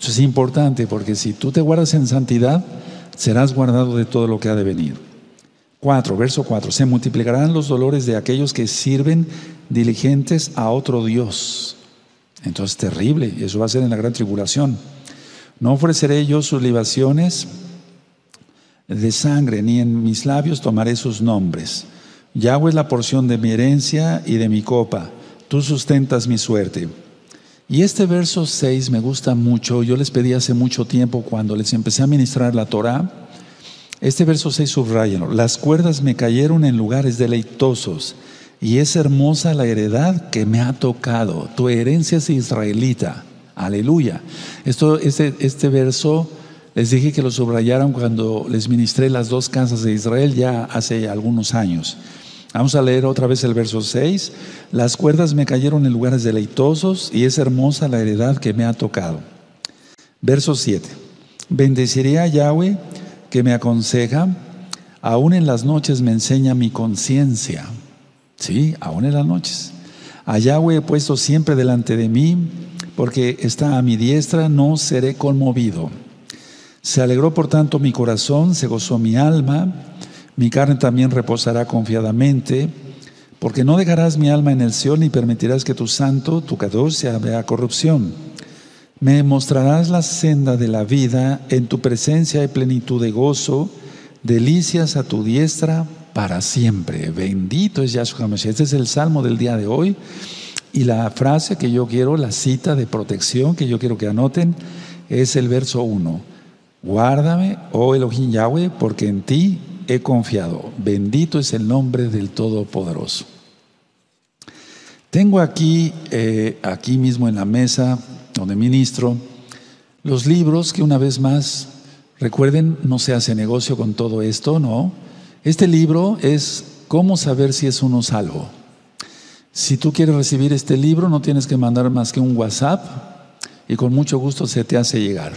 Eso es importante porque si tú te guardas en santidad, serás guardado de todo lo que ha de venir. 4, verso 4. Se multiplicarán los dolores de aquellos que sirven diligentes a otro Dios. Entonces, terrible. Eso va a ser en la gran tribulación. No ofreceré yo sus libaciones de sangre, ni en mis labios tomaré sus nombres. Yahweh es la porción de mi herencia y de mi copa. Tú sustentas mi suerte. Y este verso 6 me gusta mucho. Yo les pedí hace mucho tiempo cuando les empecé a ministrar la Torah. Este verso 6 subrayenlo. Las cuerdas me cayeron en lugares deleitosos y es hermosa la heredad que me ha tocado. Tu herencia es israelita. Aleluya. Esto, este, este verso les dije que lo subrayaron cuando les ministré las dos casas de Israel ya hace algunos años. Vamos a leer otra vez el verso 6. Las cuerdas me cayeron en lugares deleitosos y es hermosa la heredad que me ha tocado. Verso 7. Bendeciré a Yahweh que me aconseja, aún en las noches me enseña mi conciencia. Sí, aún en las noches. A Yahweh he puesto siempre delante de mí, porque está a mi diestra, no seré conmovido. Se alegró por tanto mi corazón, se gozó mi alma, mi carne también reposará confiadamente, porque no dejarás mi alma en el cielo ni permitirás que tu santo, tu se vea corrupción. Me mostrarás la senda de la vida, en tu presencia hay plenitud de gozo, delicias a tu diestra para siempre. Bendito es Yahshua Mashiach. Este es el salmo del día de hoy. Y la frase que yo quiero, la cita de protección que yo quiero que anoten, es el verso 1. Guárdame, oh Elohim Yahweh, porque en ti he confiado. Bendito es el nombre del Todopoderoso. Tengo aquí, eh, aquí mismo en la mesa donde ministro, los libros que una vez más, recuerden, no se hace negocio con todo esto, ¿no? Este libro es cómo saber si es uno salvo. Si tú quieres recibir este libro, no tienes que mandar más que un WhatsApp y con mucho gusto se te hace llegar.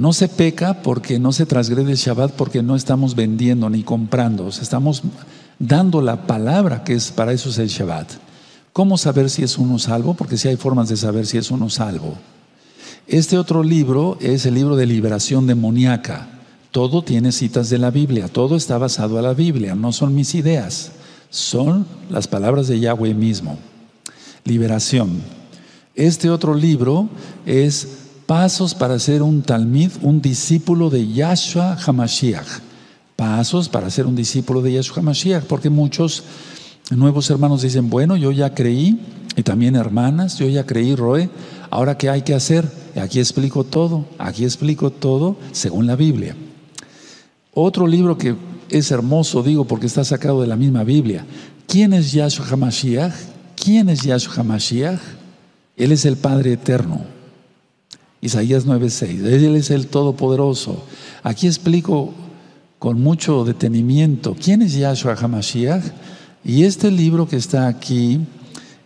No se peca porque no se transgrede el Shabbat porque no estamos vendiendo ni comprando, estamos dando la palabra que es para eso es el Shabbat. ¿Cómo saber si es uno salvo? Porque sí hay formas de saber si es uno salvo. Este otro libro es el libro de liberación demoníaca. Todo tiene citas de la Biblia, todo está basado a la Biblia, no son mis ideas, son las palabras de Yahweh mismo. Liberación. Este otro libro es Pasos para ser un talmid, un discípulo de Yahshua Hamashiach. Pasos para ser un discípulo de Yahshua Hamashiach, porque muchos nuevos hermanos dicen, bueno, yo ya creí, y también hermanas, yo ya creí, Roe, ahora qué hay que hacer? Aquí explico todo, aquí explico todo según la Biblia. Otro libro que es hermoso, digo, porque está sacado de la misma Biblia. ¿Quién es Yahshua Hamashiach? ¿Quién es Yahshua Hamashiach? Él es el Padre Eterno. Isaías 9:6. Él es el Todopoderoso. Aquí explico con mucho detenimiento quién es Yahshua HaMashiach. Y este libro que está aquí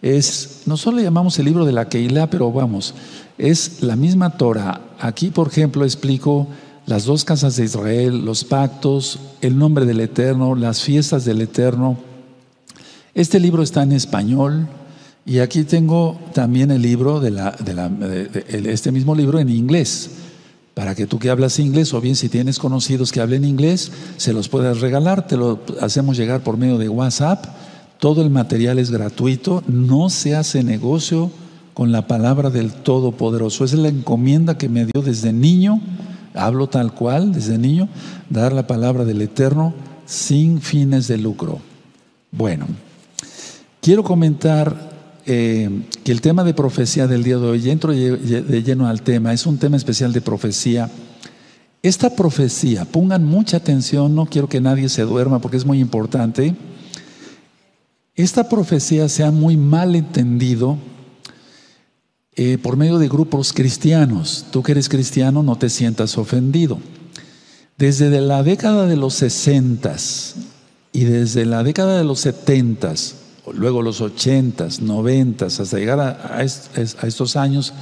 es, nosotros le llamamos el libro de la Keilah, pero vamos, es la misma Torah. Aquí, por ejemplo, explico las dos casas de Israel, los pactos, el nombre del Eterno, las fiestas del Eterno. Este libro está en español, y aquí tengo también el libro de, la, de, este mismo libro en inglés, para que tú que hablas inglés, o bien si tienes conocidos que hablen inglés, se los puedas regalar, te lo hacemos llegar por medio de WhatsApp. Todo el material es gratuito, no se hace negocio con la palabra del Todopoderoso. Esa es la encomienda que me dio desde niño, hablo tal cual, desde niño, dar la palabra del Eterno sin fines de lucro. Bueno, quiero comentar eh, que el tema de profecía del día de hoy, entro de lleno al tema, es un tema especial de profecía. Esta profecía, pongan mucha atención, no quiero que nadie se duerma porque es muy importante. Esta profecía se ha muy mal entendido eh, por medio de grupos cristianos. Tú que eres cristiano no te sientas ofendido. Desde la década de los 60 y desde la década de los 70 luego los 80s, 90 hasta llegar a, estos años,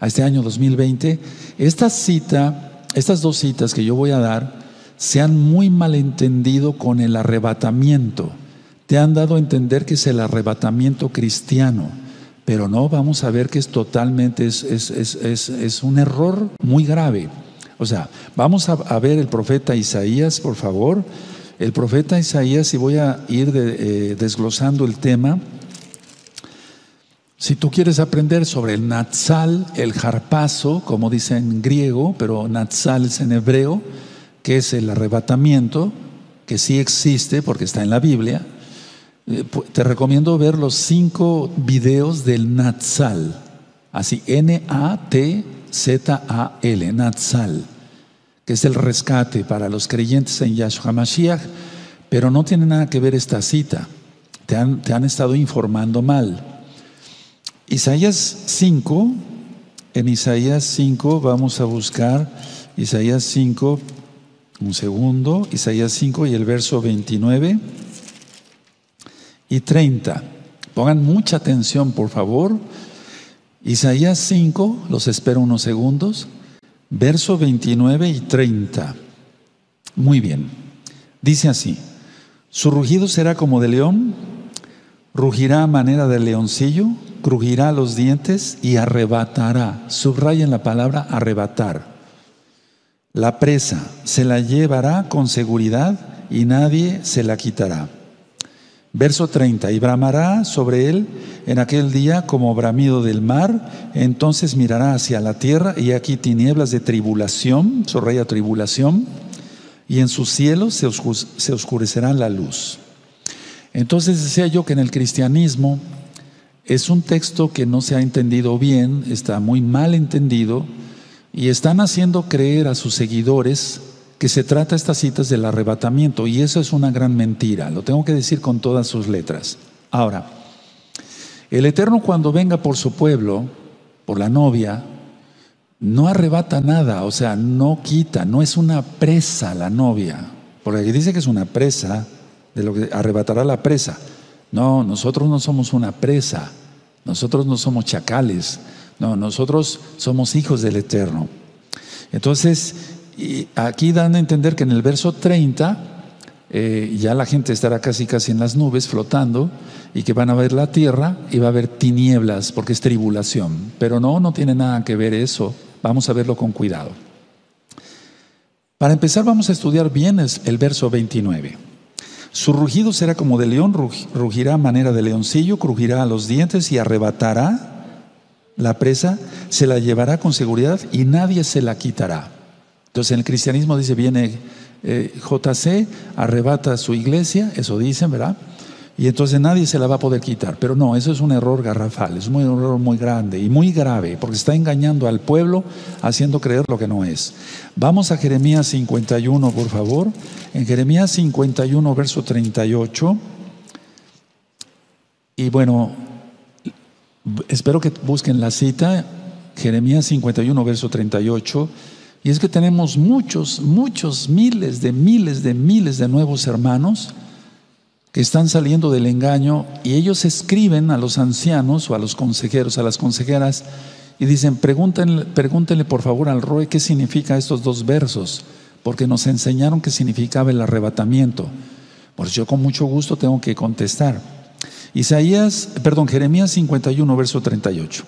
a este año 2020, esta cita, estas dos citas que yo voy a dar, se han muy malentendido con el arrebatamiento. Te han dado a entender que es el arrebatamiento cristiano, Pero no, vamos a ver que es totalmente, es, es, es, es un error muy grave. O sea, vamos a, ver el profeta Isaías, por favor. El profeta Isaías, y voy a ir eh, desglosando el tema. Si tú quieres aprender sobre el Natsal, el jarpazo, como dice en griego, pero Natsal es en hebreo, que es el arrebatamiento, que sí existe porque está en la Biblia, eh, te recomiendo ver los cinco videos del Natsal, así N-A-T-Z-A-L, Natsal, que es el rescate para los creyentes en Yahshua Mashiach, pero no tiene nada que ver esta cita, te han, te han estado informando mal. Isaías 5, en Isaías 5 vamos a buscar Isaías 5, un segundo, Isaías 5 y el verso 29 y 30. Pongan mucha atención, por favor. Isaías 5, los espero unos segundos, verso 29 y 30. Muy bien. Dice así, su rugido será como de león, rugirá a manera de leoncillo, crujirá los dientes y arrebatará. Subrayen la palabra arrebatar. La presa se la llevará con seguridad y nadie se la quitará. Verso 30, y bramará sobre él en aquel día como bramido del mar, entonces mirará hacia la tierra y aquí tinieblas de tribulación, sorraya tribulación, y en sus cielos se, se oscurecerá la luz. Entonces decía yo que en el cristianismo es un texto que no se ha entendido bien, está muy mal entendido, y están haciendo creer a sus seguidores que se trata estas citas del arrebatamiento y eso es una gran mentira, lo tengo que decir con todas sus letras. Ahora, el Eterno cuando venga por su pueblo, por la novia, no arrebata nada, o sea, no quita, no es una presa la novia, porque dice que es una presa, de lo que arrebatará la presa. No, nosotros no somos una presa, nosotros no somos chacales, no, nosotros somos hijos del Eterno. Entonces, y aquí dan a entender que en el verso 30 eh, ya la gente estará casi casi en las nubes flotando y que van a ver la tierra y va a haber tinieblas porque es tribulación. Pero no, no tiene nada que ver eso. Vamos a verlo con cuidado. Para empezar vamos a estudiar bien el verso 29. Su rugido será como de león, rugirá a manera de leoncillo, crujirá a los dientes y arrebatará la presa, se la llevará con seguridad y nadie se la quitará. Entonces en el cristianismo dice, viene eh, JC, arrebata su iglesia, eso dicen, ¿verdad? Y entonces nadie se la va a poder quitar. Pero no, eso es un error garrafal, es un error muy grande y muy grave, porque está engañando al pueblo, haciendo creer lo que no es. Vamos a Jeremías 51, por favor. En Jeremías 51, verso 38. Y bueno, espero que busquen la cita, Jeremías 51, verso 38. Y es que tenemos muchos, muchos, miles de miles de miles de nuevos hermanos que están saliendo del engaño y ellos escriben a los ancianos o a los consejeros, a las consejeras y dicen, pregúntenle, pregúntenle por favor al Roe qué significa estos dos versos, porque nos enseñaron qué significaba el arrebatamiento. Pues yo con mucho gusto tengo que contestar. Isaías, perdón, Jeremías 51, verso 38.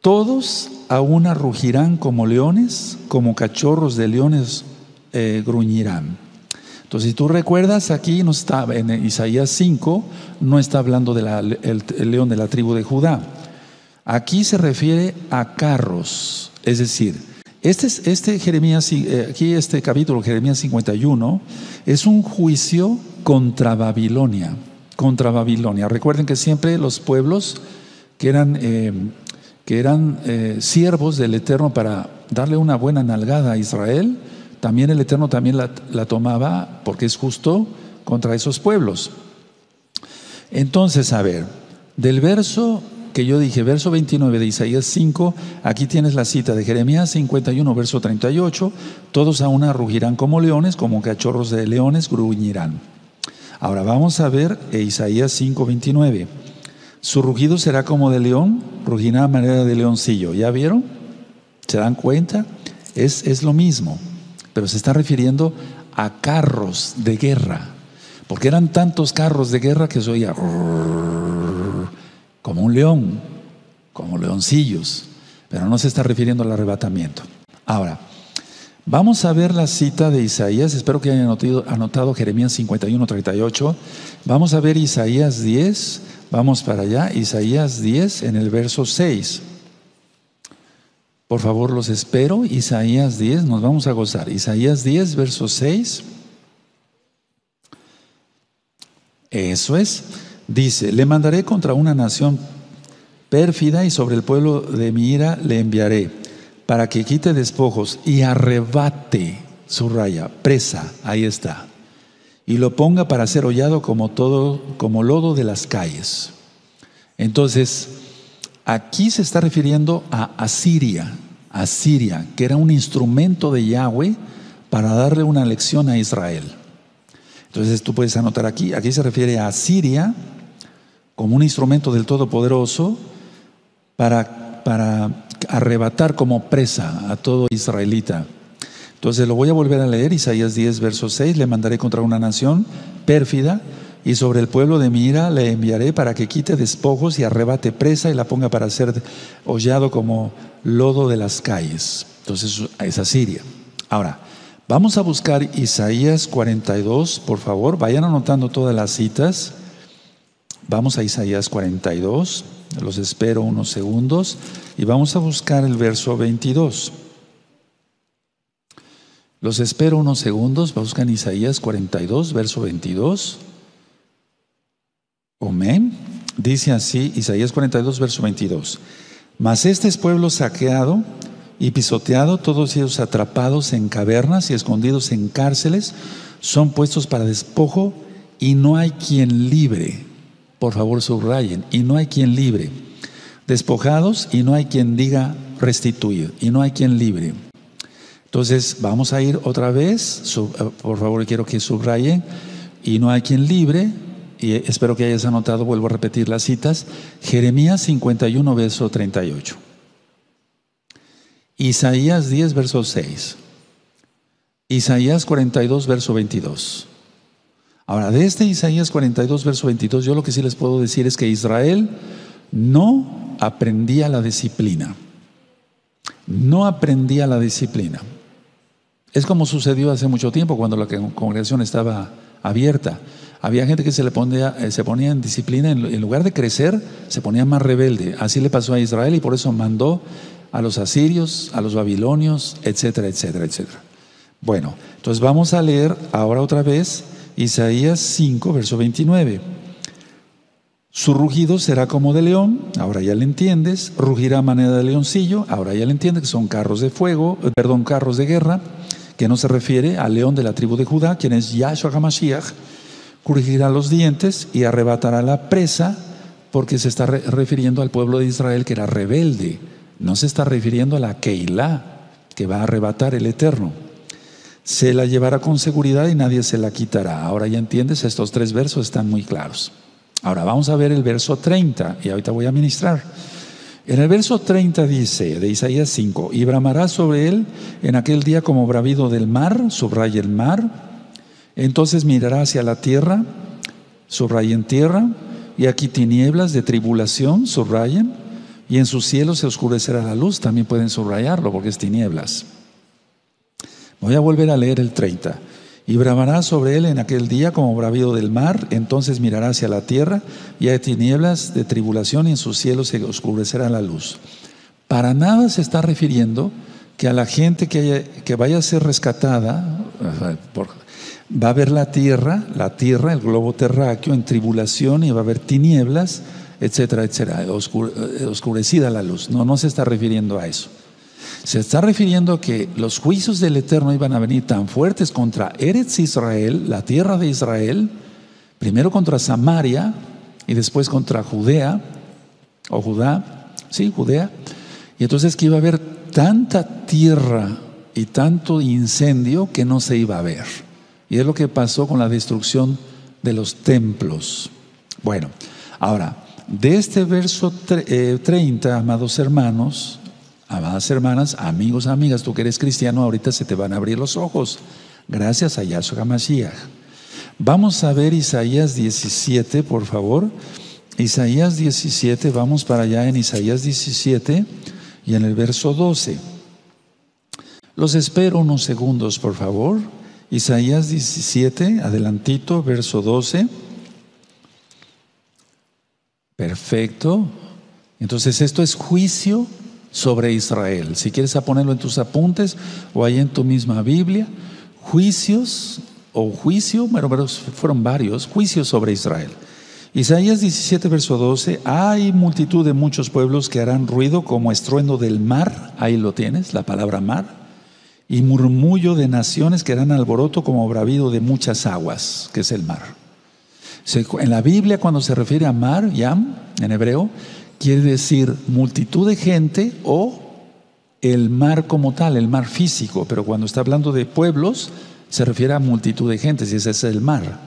Todos a una rugirán como leones, como cachorros de leones eh, gruñirán. Entonces, si tú recuerdas, aquí no está, en Isaías 5, no está hablando del león de la tribu de Judá. Aquí se refiere a carros, es decir, este, este Jeremías, eh, aquí este capítulo, Jeremías 51, es un juicio contra Babilonia, contra Babilonia. Recuerden que siempre los pueblos que eran eh, que eran eh, siervos del Eterno para darle una buena nalgada a Israel, también el Eterno también la, la tomaba porque es justo contra esos pueblos. Entonces, a ver, del verso que yo dije, verso 29 de Isaías 5, aquí tienes la cita de Jeremías 51, verso 38, todos a una rugirán como leones, como cachorros de leones gruñirán. Ahora vamos a ver Isaías 5, 29. Su rugido será como de león, rugirá a manera de leoncillo. ¿Ya vieron? ¿Se dan cuenta? Es, es lo mismo, pero se está refiriendo a carros de guerra, porque eran tantos carros de guerra que se oía. como un león, como leoncillos, pero no se está refiriendo al arrebatamiento. Ahora, vamos a ver la cita de Isaías, espero que hayan anotado, anotado Jeremías 51, 38. Vamos a ver Isaías 10, vamos para allá, Isaías 10 en el verso 6. Por favor, los espero. Isaías 10, nos vamos a gozar. Isaías 10, verso 6. Eso es. Dice, le mandaré contra una nación pérfida y sobre el pueblo de mi ira le enviaré para que quite despojos y arrebate su raya, presa, ahí está, y lo ponga para ser hollado como todo, como lodo de las calles. Entonces, aquí se está refiriendo a Asiria, Asiria, que era un instrumento de Yahweh para darle una lección a Israel. Entonces tú puedes anotar aquí, aquí se refiere a Asiria como un instrumento del Todopoderoso para, para arrebatar como presa a todo israelita. Entonces lo voy a volver a leer, Isaías 10, verso 6, le mandaré contra una nación pérfida y sobre el pueblo de mi ira le enviaré para que quite despojos y arrebate presa y la ponga para ser hollado como lodo de las calles. Entonces es Asiria. Ahora, Vamos a buscar Isaías 42, por favor. Vayan anotando todas las citas. Vamos a Isaías 42. Los espero unos segundos. Y vamos a buscar el verso 22. Los espero unos segundos. Buscan Isaías 42, verso 22. Amén. Dice así, Isaías 42, verso 22. Mas este es pueblo saqueado y pisoteado, todos ellos atrapados en cavernas y escondidos en cárceles, son puestos para despojo y no hay quien libre. Por favor, subrayen, y no hay quien libre. Despojados y no hay quien diga restituir, y no hay quien libre. Entonces, vamos a ir otra vez, eh, por favor, quiero que subrayen, y no hay quien libre, y espero que hayas anotado, vuelvo a repetir las citas, Jeremías 51, verso 38. Isaías 10, verso 6. Isaías 42, verso 22. Ahora, de este Isaías 42, verso 22, yo lo que sí les puedo decir es que Israel no aprendía la disciplina. No aprendía la disciplina. Es como sucedió hace mucho tiempo cuando la congregación estaba abierta. Había gente que se, le ponía, eh, en disciplina, en lugar de crecer, se ponía más rebelde. Así le pasó a Israel y por eso mandó a los asirios, a los babilonios, etcétera, etcétera, etcétera. Bueno, entonces vamos a leer ahora otra vez Isaías 5, verso 29. Su rugido será como de león, ahora ya le entiendes, rugirá a manera de leoncillo, ahora ya le entiendes que son carros de fuego, eh, perdón, carros de guerra, que no se refiere al león de la tribu de Judá, quien es Yahshua HaMashiach, crujirá los dientes y arrebatará la presa, porque se está refiriendo al pueblo de Israel que era rebelde no se está refiriendo a la Keilah, que va a arrebatar el Eterno. Se la llevará con seguridad y nadie se la quitará. Ahora ya entiendes, estos tres versos están muy claros. Ahora vamos a ver el verso 30 y ahorita voy a ministrar. En el verso 30 dice de Isaías 5, y bramará sobre él en aquel día como bravido del mar, subraya el mar, entonces mirará hacia la tierra, subraya en tierra, y aquí tinieblas de tribulación, subrayen, y en su cielo se oscurecerá la luz, también pueden subrayarlo porque es tinieblas. Voy a volver a leer el 30. Y bramará sobre él en aquel día como bravío del mar, entonces mirará hacia la tierra y hay tinieblas de tribulación y en su cielo se oscurecerá la luz. Para nada se está refiriendo que a la gente que, que vaya a ser rescatada, va a ver la tierra, la tierra, el globo terráqueo en tribulación y va a haber tinieblas etcétera, etcétera, oscurecida la luz. No, no se está refiriendo a eso. Se está refiriendo a que los juicios del Eterno iban a venir tan fuertes contra Eretz Israel, la tierra de Israel, primero contra Samaria y después contra Judea, o Judá, sí, Judea. Y entonces que iba a haber tanta tierra y tanto incendio que no se iba a ver. Y es lo que pasó con la destrucción de los templos. Bueno, ahora, de este verso 30, eh, amados hermanos, amadas hermanas, amigos, amigas, tú que eres cristiano, ahorita se te van a abrir los ojos. Gracias a Yahshua Mashiach. Vamos a ver Isaías 17, por favor. Isaías 17, vamos para allá en Isaías 17 y en el verso 12. Los espero unos segundos, por favor. Isaías 17, adelantito, verso 12. Perfecto. Entonces esto es juicio sobre Israel. Si quieres ponerlo en tus apuntes o ahí en tu misma Biblia, juicios o juicio, bueno, pero fueron varios, juicios sobre Israel. Isaías 17, verso 12, hay multitud de muchos pueblos que harán ruido como estruendo del mar, ahí lo tienes, la palabra mar, y murmullo de naciones que harán alboroto como bravido de muchas aguas, que es el mar. En la Biblia cuando se refiere a mar, yam, en hebreo, quiere decir multitud de gente o el mar como tal, el mar físico, pero cuando está hablando de pueblos, se refiere a multitud de gente, y ese es el mar.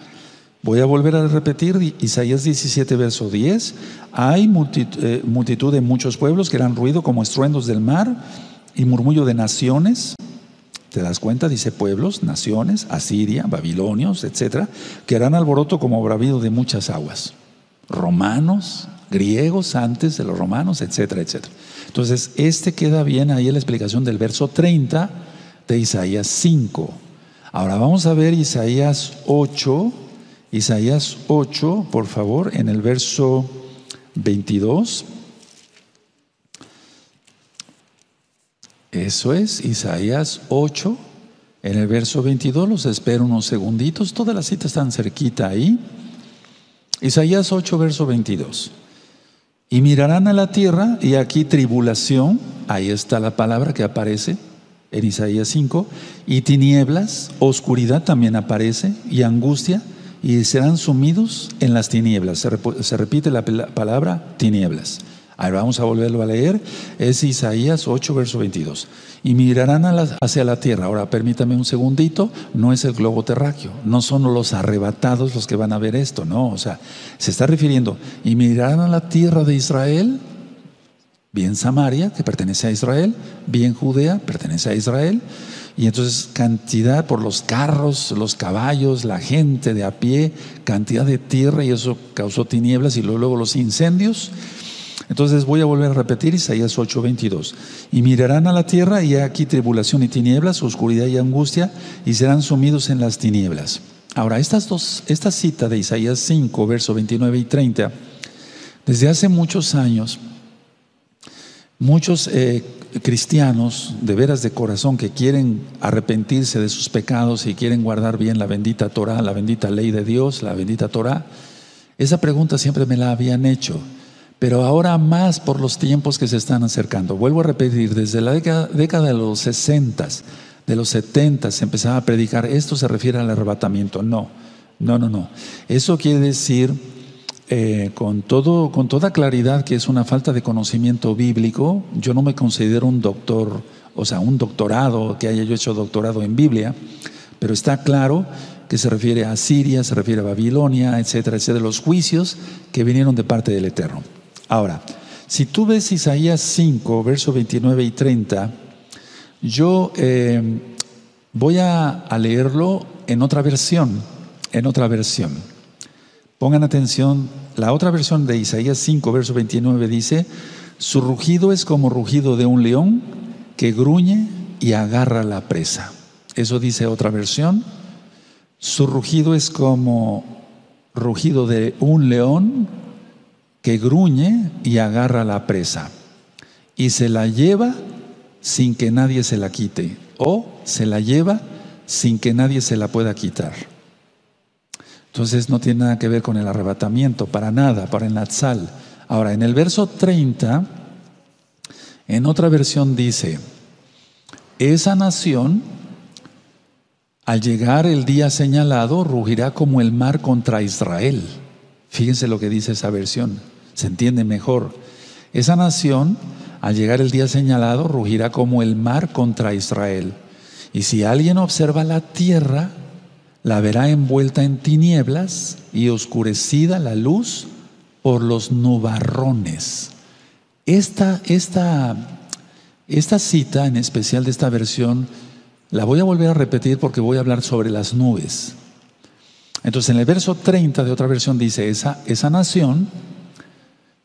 Voy a volver a repetir Isaías 17, verso 10. Hay eh, multitud, de muchos pueblos que harán ruido como estruendos del mar y murmullo de naciones. ¿Te das cuenta? Dice pueblos, naciones, Asiria, babilonios, etcétera, que harán alboroto como bravido de muchas aguas. Romanos, griegos antes de los romanos, etcétera, etcétera. Entonces, este queda bien ahí en la explicación del verso 30 de Isaías 5. Ahora vamos a ver Isaías 8 Isaías 8, por favor, en el verso 22. Eso es, Isaías 8, en el verso 22, los espero unos segunditos, todas las citas están cerquita ahí. Isaías 8, verso 22. Y mirarán a la tierra y aquí tribulación, ahí está la palabra que aparece en Isaías 5, y tinieblas, oscuridad también aparece, y angustia, y serán sumidos en las tinieblas. Se, repite la, palabra tinieblas. Ahora vamos a volverlo a leer. Es Isaías 8, verso 22. Y mirarán hacia la tierra. Ahora permítame un segundito. No es el globo terráqueo. No son los arrebatados los que van a ver esto. No, o sea, se está refiriendo. Y mirarán a la tierra de Israel. Bien Samaria, que pertenece a Israel. Bien Judea, pertenece a Israel y entonces cantidad por los carros, los caballos, la gente de a pie, cantidad de tierra y eso causó tinieblas y luego los incendios. Entonces voy a volver a repetir Isaías 8:22. Y mirarán a la tierra y aquí tribulación y tinieblas, oscuridad y angustia y serán sumidos en las tinieblas. Ahora, estas dos, esta cita de Isaías 5, verso 29 y 30, desde hace muchos años, muchos eh, cristianos de veras de corazón que quieren arrepentirse de sus pecados y quieren guardar bien la bendita Torah, la bendita ley de Dios, la bendita Torah, esa pregunta siempre me la habían hecho, pero ahora más por los tiempos que se están acercando. Vuelvo a repetir, desde la década, de los 60, de los 70 se empezaba a predicar, esto se refiere al arrebatamiento. No, no, no, no. Eso quiere decir eh, con, todo, con toda claridad que es una falta de conocimiento bíblico. Yo no me considero un doctor, o sea, un doctorado, que haya yo hecho doctorado en Biblia, pero está claro que se refiere a Siria, se refiere a Babilonia, etcétera, etcétera, los juicios que vinieron de parte del Eterno. Ahora, si tú ves Isaías 5, versos 29 y 30, yo eh, voy a leerlo en otra versión, en otra versión. Pongan atención, la otra versión de Isaías 5, verso 29 dice, su rugido es como rugido de un león que gruñe y agarra la presa. Eso dice otra versión. Su rugido es como rugido de un león que gruñe y agarra la presa y se la lleva sin que nadie se la quite o se la lleva sin que nadie se la pueda quitar. Entonces no tiene nada que ver con el arrebatamiento, para nada, para el Natsal. Ahora, en el verso 30, en otra versión dice, esa nación, al llegar el día señalado, rugirá como el mar contra Israel. Fíjense lo que dice esa versión, se entiende mejor. Esa nación, al llegar el día señalado, rugirá como el mar contra Israel. Y si alguien observa la tierra, la verá envuelta en tinieblas y oscurecida la luz por los nubarrones. Esta, esta, esta cita, en especial de esta versión, la voy a volver a repetir porque voy a hablar sobre las nubes. Entonces, en el verso 30 de otra versión dice, esa, esa nación,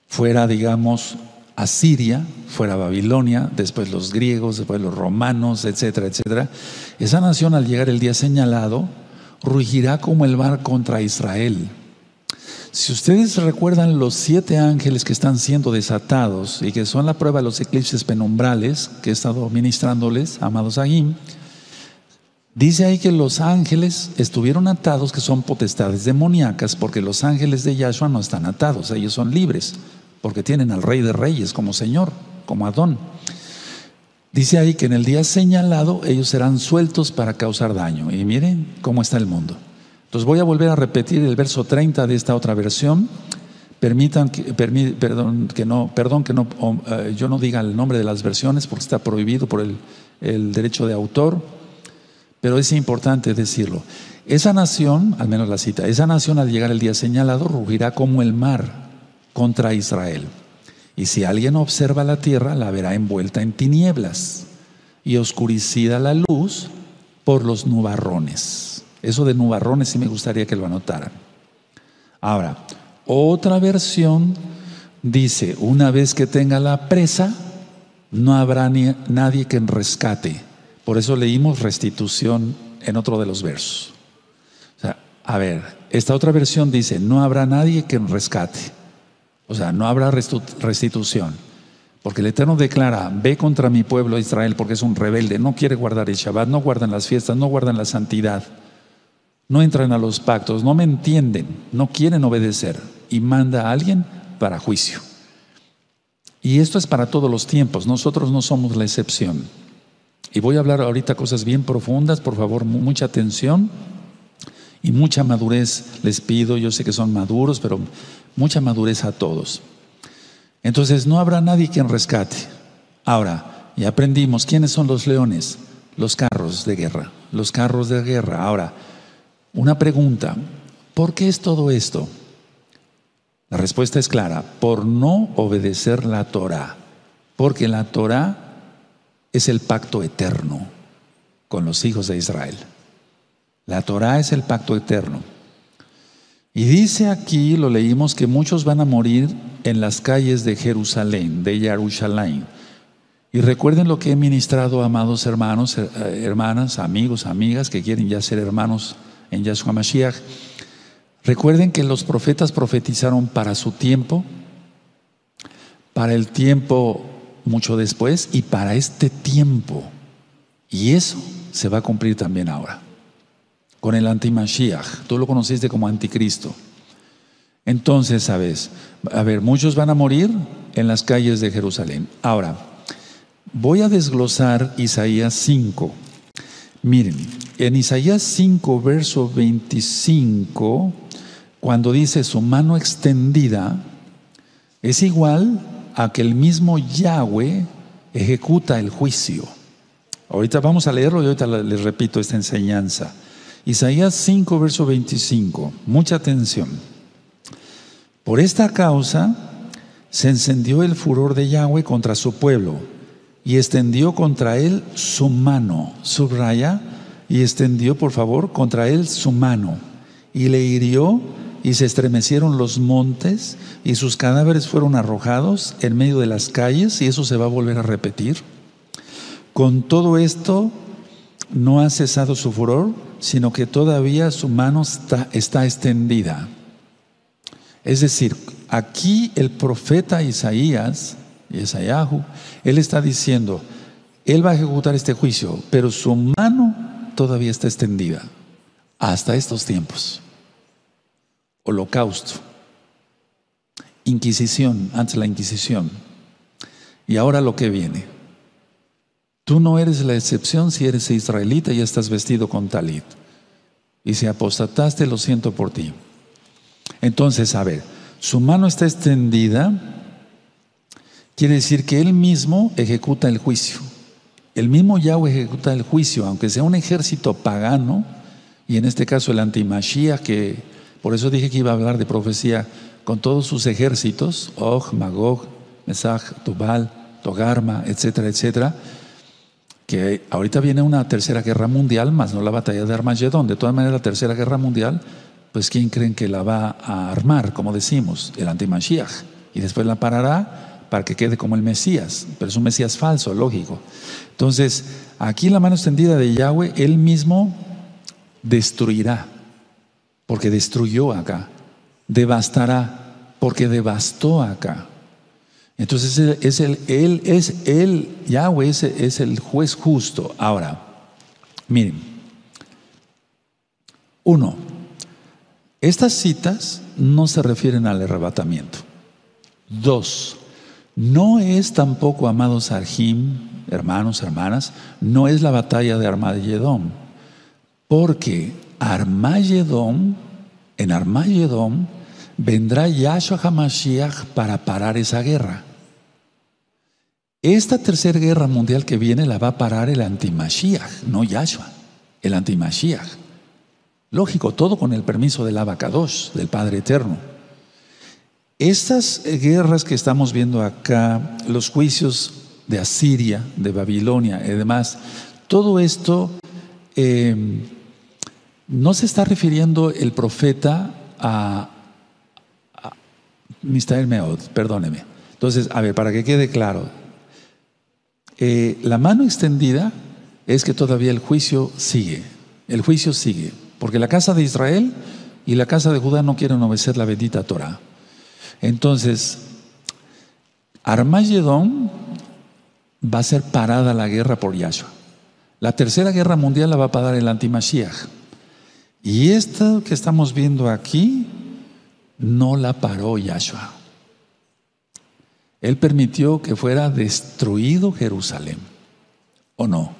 fuera, digamos, Asiria, fuera Babilonia, después los griegos, después los romanos, etcétera, etcétera. Esa nación al llegar el día señalado, rugirá como el mar contra Israel. Si ustedes recuerdan los siete ángeles que están siendo desatados y que son la prueba de los eclipses penumbrales que he estado ministrándoles, amados Agim, dice ahí que los ángeles estuvieron atados, que son potestades demoníacas, porque los ángeles de Yahshua no están atados, ellos son libres, porque tienen al Rey de Reyes como Señor, como Adón. Dice ahí que en el día señalado ellos serán sueltos para causar daño. Y miren cómo está el mundo. Entonces voy a volver a repetir el verso 30 de esta otra versión. Permitan que, perdón, que no, perdón que no, eh, yo no diga el nombre de las versiones porque está prohibido por el, el derecho de autor, pero es importante decirlo. Esa nación, al menos la cita, esa nación al llegar el día señalado rugirá como el mar contra Israel. Y si alguien observa la tierra, la verá envuelta en tinieblas y oscurecida la luz por los nubarrones. Eso de nubarrones sí me gustaría que lo anotaran. Ahora, otra versión dice, una vez que tenga la presa, no habrá ni, nadie que rescate. Por eso leímos restitución en otro de los versos. A ver, esta otra versión dice, no habrá nadie que rescate. O sea, no habrá restitución. Porque el Eterno declara, ve contra mi pueblo Israel porque es un rebelde, no quiere guardar el Shabbat, no guardan las fiestas, no guardan la santidad no entran a los pactos, no me entienden, no quieren obedecer y manda a alguien para juicio. Y esto es para todos los tiempos, nosotros no somos la excepción. Y voy a hablar ahorita cosas bien profundas, por favor, mucha atención y mucha madurez les pido, yo sé que son maduros, pero mucha madurez a todos. Entonces no habrá nadie quien rescate. Ahora, ya aprendimos quiénes son los leones, los carros de guerra, los carros de guerra. Ahora, una pregunta, ¿por qué es todo esto? La respuesta es clara, por no obedecer la Torah, porque la Torah es el pacto eterno con los hijos de Israel. La Torah es el pacto eterno. Y dice aquí, lo leímos, que muchos van a morir en las calles de Jerusalén, de Jerusalén. Y recuerden lo que he ministrado, amados hermanos, eh, hermanas, amigos, amigas que quieren ya ser hermanos en Yahshua Mashiach. Recuerden que los profetas profetizaron para su tiempo, para el tiempo mucho después y para este tiempo. Y eso se va a cumplir también ahora. Con el anti-Mashiach. Tú lo conociste como anticristo. Entonces, sabes, a ver, muchos van a morir en las calles de Jerusalén. Ahora, voy a desglosar Isaías 5. Miren, en Isaías 5, verso 25, cuando dice su mano extendida, es igual a que el mismo Yahweh ejecuta el juicio. Ahorita vamos a leerlo y ahorita les repito esta enseñanza. Isaías 5, verso 25. Mucha atención. Por esta causa se encendió el furor de Yahweh contra su pueblo y extendió contra él su mano. Subraya y extendió, por favor, contra él su mano y le hirió y se estremecieron los montes y sus cadáveres fueron arrojados en medio de las calles y eso se va a volver a repetir. Con todo esto no ha cesado su furor, sino que todavía su mano está, extendida. Es decir, aquí el profeta Isaías, Isaíahu, él está diciendo, él va a ejecutar este juicio, pero su mano todavía está extendida hasta estos tiempos. Holocausto, Inquisición, antes la Inquisición, y ahora lo que viene. Tú no eres la excepción si eres israelita y estás vestido con talit. Y si apostataste, lo siento por ti. Entonces, a ver, su mano está extendida, quiere decir que él mismo ejecuta el juicio. El mismo Yahweh ejecuta el juicio, aunque sea un ejército pagano, y en este caso el antimashia, que por eso dije que iba a hablar de profecía con todos sus ejércitos, Og, Magog, Mesach, Tubal, Togarma, etcétera, etcétera, que ahorita viene una tercera guerra mundial, más no la batalla de Armagedón. De todas maneras, la tercera guerra mundial, pues ¿quién creen que la va a armar, como decimos? El antimashiach. y después la parará para que quede como el Mesías, pero es un Mesías falso, lógico. Entonces, aquí la mano extendida de Yahweh, él mismo destruirá, porque destruyó acá, devastará, porque devastó acá. Entonces es el, él es Yahweh es, es el juez justo. Ahora, miren, uno, estas citas no se refieren al arrebatamiento. Dos, no es tampoco, amados Arjim, hermanos, hermanas, no es la batalla de Armagedón, porque Armagedón, en Armagedón, vendrá Yahshua HaMashiach para parar esa guerra. Esta tercera guerra mundial que viene la va a parar el antimashiach, no Yahshua, el antimashiach. Lógico, todo con el permiso del Abacados, del Padre Eterno. Estas guerras que estamos viendo acá, los juicios de Asiria, de Babilonia y demás, todo esto eh, no se está refiriendo el profeta a, a Mr. Meod, perdóneme. Entonces, a ver, para que quede claro, eh, la mano extendida es que todavía el juicio sigue, el juicio sigue, porque la casa de Israel y la casa de Judá no quieren obedecer la bendita Torah. Entonces, Armagedón va a ser parada la guerra por Yahshua. La tercera guerra mundial la va a parar el antimashiach. Y esta que estamos viendo aquí no la paró Yahshua. Él permitió que fuera destruido Jerusalén. ¿O no?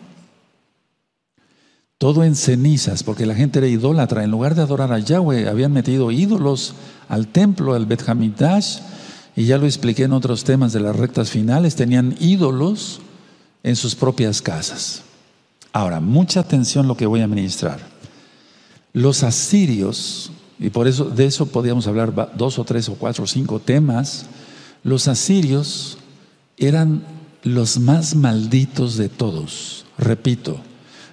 Todo en cenizas, porque la gente era idólatra. En lugar de adorar a Yahweh, habían metido ídolos al templo, al Bet Hamidash, y ya lo expliqué en otros temas de las rectas finales, tenían ídolos en sus propias casas. Ahora, mucha atención lo que voy a ministrar. Los asirios, y por eso de eso podíamos hablar dos o tres o cuatro o cinco temas, los asirios eran los más malditos de todos. Repito,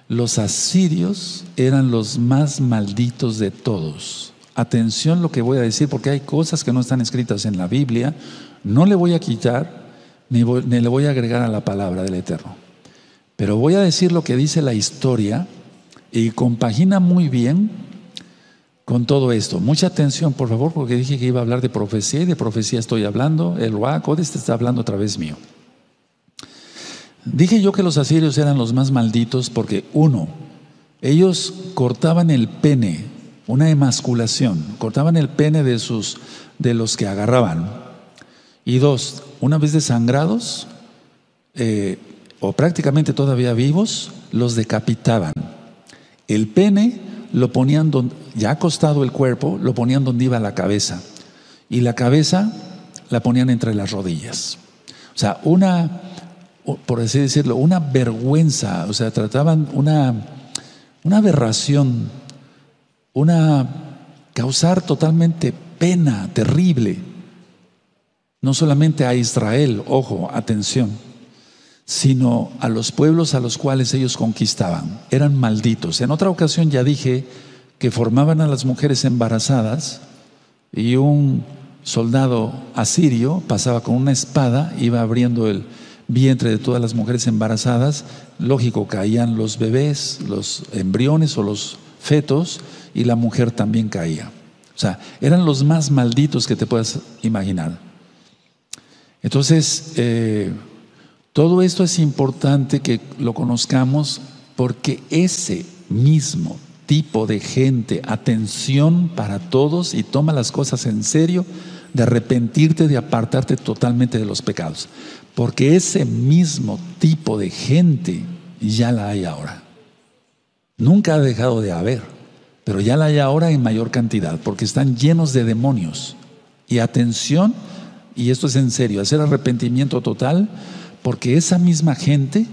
los asirios eran los más malditos de todos. Atención lo que voy a decir porque hay cosas que no están escritas en la Biblia. No le voy a quitar ni, ni le voy a agregar a la palabra del Eterno. Pero voy a decir lo que dice la historia y compagina muy bien con todo esto. Mucha atención, por favor, porque dije que iba a hablar de profecía y de profecía estoy hablando. El Codes está hablando a través mío. Dije yo que los asirios eran los más malditos porque, uno, ellos cortaban el pene, una emasculación, cortaban el pene de, sus, de los que agarraban. Y dos, una vez desangrados, eh, o prácticamente todavía vivos, los decapitaban. El pene lo ponían donde, ya acostado el cuerpo, lo ponían donde iba la cabeza. Y la cabeza la ponían entre las rodillas. O sea, una, por así decirlo, una vergüenza, o sea, trataban una, una aberración, una causar totalmente pena terrible, no solamente a Israel, ojo, atención, sino a los pueblos a los cuales ellos conquistaban. Eran malditos. En otra ocasión ya dije que formaban a las mujeres embarazadas y un soldado asirio pasaba con una espada, iba abriendo el vientre de todas las mujeres embarazadas. Lógico, caían los bebés, los embriones o los fetos y la mujer también caía. O sea, eran los más malditos que te puedas imaginar. Entonces, eh, todo esto es importante que lo conozcamos porque ese mismo tipo de gente, atención para todos y toma las cosas en serio, de arrepentirte, de apartarte totalmente de los pecados. Porque ese mismo tipo de gente ya la hay ahora. Nunca ha dejado de haber, pero ya la hay ahora en mayor cantidad, porque están llenos de demonios. Y atención, y esto es en serio, hacer arrepentimiento total porque esa misma gente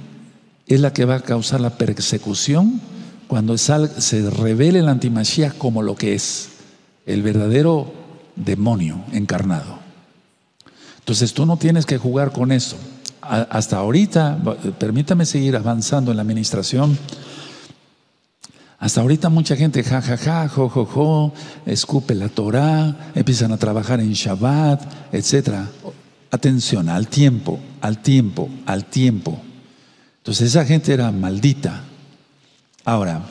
es la que va a causar la persecución cuando se revele el antimachía como lo que es, el verdadero demonio encarnado. Entonces tú no tienes que jugar con eso. Hasta ahorita, permítame seguir avanzando en la administración. Hasta ahorita mucha gente, ja, ja, ja, jo, jo, jo, escupe la Torah, empiezan a trabajar en Shabbat, etc. Atención, al tiempo, al tiempo, al tiempo. Entonces esa gente era maldita. Ahora,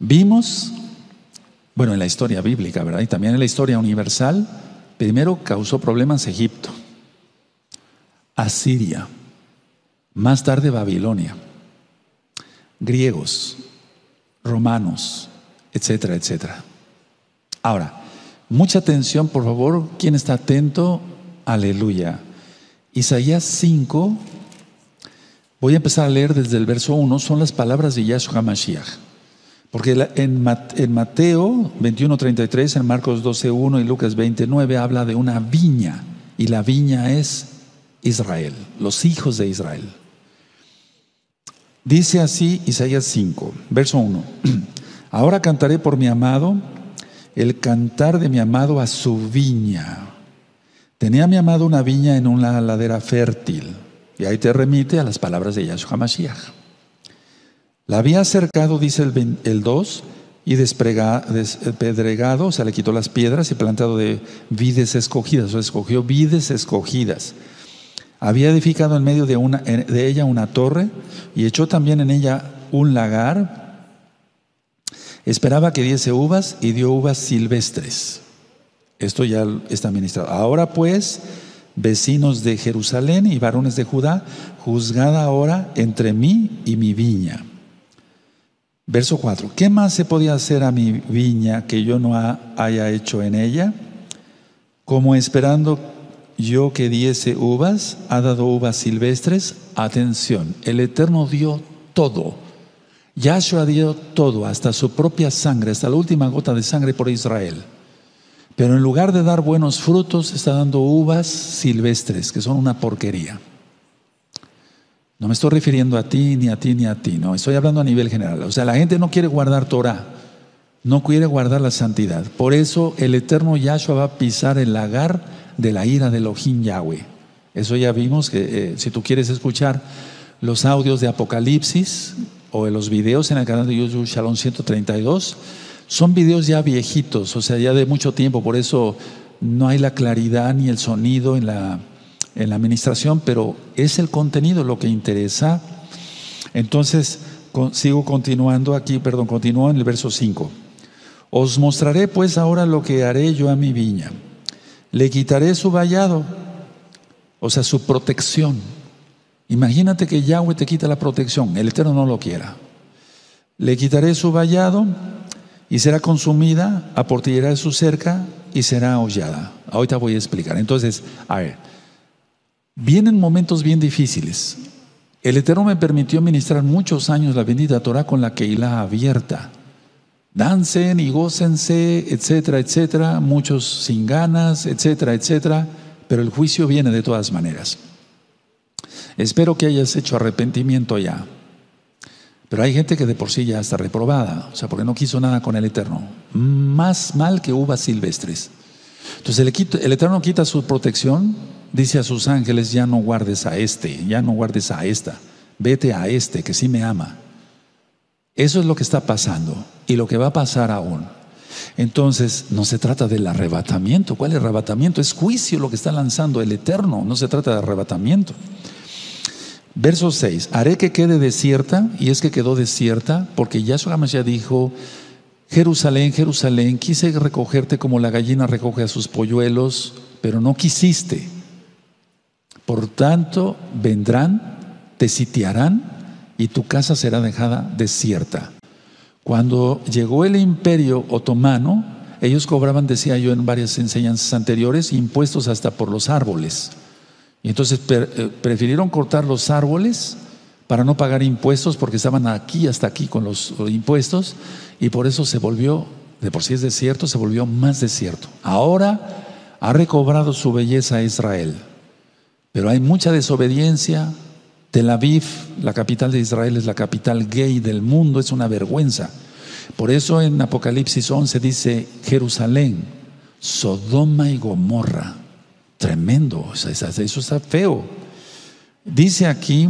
vimos, bueno, en la historia bíblica, ¿verdad? Y también en la historia universal, primero causó problemas Egipto, Asiria, más tarde Babilonia, griegos, romanos, etcétera, etcétera. Ahora, mucha atención, por favor, ¿quién está atento? Aleluya. Isaías 5, voy a empezar a leer desde el verso 1, son las palabras de Yahshua Mashiach. Porque en Mateo 21:33, en Marcos 12:1 y Lucas 29 habla de una viña, y la viña es Israel, los hijos de Israel. Dice así Isaías 5, verso 1. Ahora cantaré por mi amado el cantar de mi amado a su viña. Tenía mi amado una viña en una ladera fértil. Y ahí te remite a las palabras de Yahshua Mashiach. La había cercado, dice el, el 2, y despedregado, o sea, le quitó las piedras y plantado de vides escogidas, o escogió vides escogidas había edificado en medio de, ella una torre y echó también en ella un lagar. Esperaba que diese uvas y dio uvas silvestres. Esto ya está ministrado. Ahora pues, vecinos de Jerusalén y varones de Judá, juzgad ahora entre mí y mi viña. Verso 4. ¿Qué más se podía hacer a mi viña que yo no haya hecho en ella? Como esperando yo que diese uvas, ha dado uvas silvestres. Atención, el Eterno dio todo. Yahshua dio todo, hasta su propia sangre, hasta la última gota de sangre por Israel. Pero en lugar de dar buenos frutos, está dando uvas silvestres, que son una porquería. No me estoy refiriendo a ti, ni a ti, ni a ti, no, estoy hablando a nivel general. O sea, la gente no quiere guardar Torah, no quiere guardar la santidad. Por eso el eterno Yahshua va a pisar el lagar de la ira de Elohim Yahweh. Eso ya vimos que eh, si tú quieres escuchar los audios de Apocalipsis o los videos en el canal de YouTube Shalom 132, son videos ya viejitos, o sea, ya de mucho tiempo, por eso no hay la claridad ni el sonido en la, en la administración, pero es el contenido lo que interesa. Entonces, sigo continuando aquí, perdón, continúo en el verso 5. Os mostraré pues ahora lo que haré yo a mi viña le quitaré su vallado, o sea, su protección. Imagínate que Yahweh te quita la protección, el Eterno no lo quiera. Le quitaré su vallado y será consumida, aportillará su cerca y será hollada. Ahorita voy a explicar. Entonces, a ver, vienen momentos bien difíciles. El Eterno me permitió ministrar muchos años la bendita Torah con la Keilah abierta. Dancen y gócense, etcétera, etcétera, muchos sin ganas, etcétera, etcétera, pero el juicio viene de todas maneras. Espero que hayas hecho arrepentimiento ya. Pero hay gente que de por sí ya está reprobada, o sea, porque no quiso nada con el Eterno. Más mal que uvas silvestres. Entonces el, el Eterno quita su protección, dice a sus ángeles, ya no guardes a este, ya no guardes a esta, vete a este que sí me ama. Eso es lo que está pasando y lo que va a pasar aún. Entonces, no se trata del arrebatamiento. ¿Cuál arrebatamiento? Es juicio lo que está lanzando el Eterno. No se trata de arrebatamiento. Verso 6. Haré que quede desierta, y es que quedó desierta, porque Yahshua ya dijo, Jerusalén, Jerusalén, quise recogerte como la gallina recoge a sus polluelos, pero no quisiste. Por tanto, vendrán, te sitiarán y tu casa será dejada desierta. Cuando llegó el imperio otomano, ellos cobraban, decía yo en varias enseñanzas anteriores, impuestos hasta por los árboles. Y entonces eh, prefirieron cortar los árboles para no pagar impuestos porque estaban aquí hasta aquí con los impuestos y por eso se volvió, de por sí es desierto, se volvió más desierto. Ahora ha recobrado su belleza Israel, pero hay mucha desobediencia, Tel Aviv, la capital de Israel, es la capital gay del mundo, es una vergüenza. Por eso en Apocalipsis 11 dice Jerusalén, Sodoma y Gomorra. Tremendo, eso está feo. Dice aquí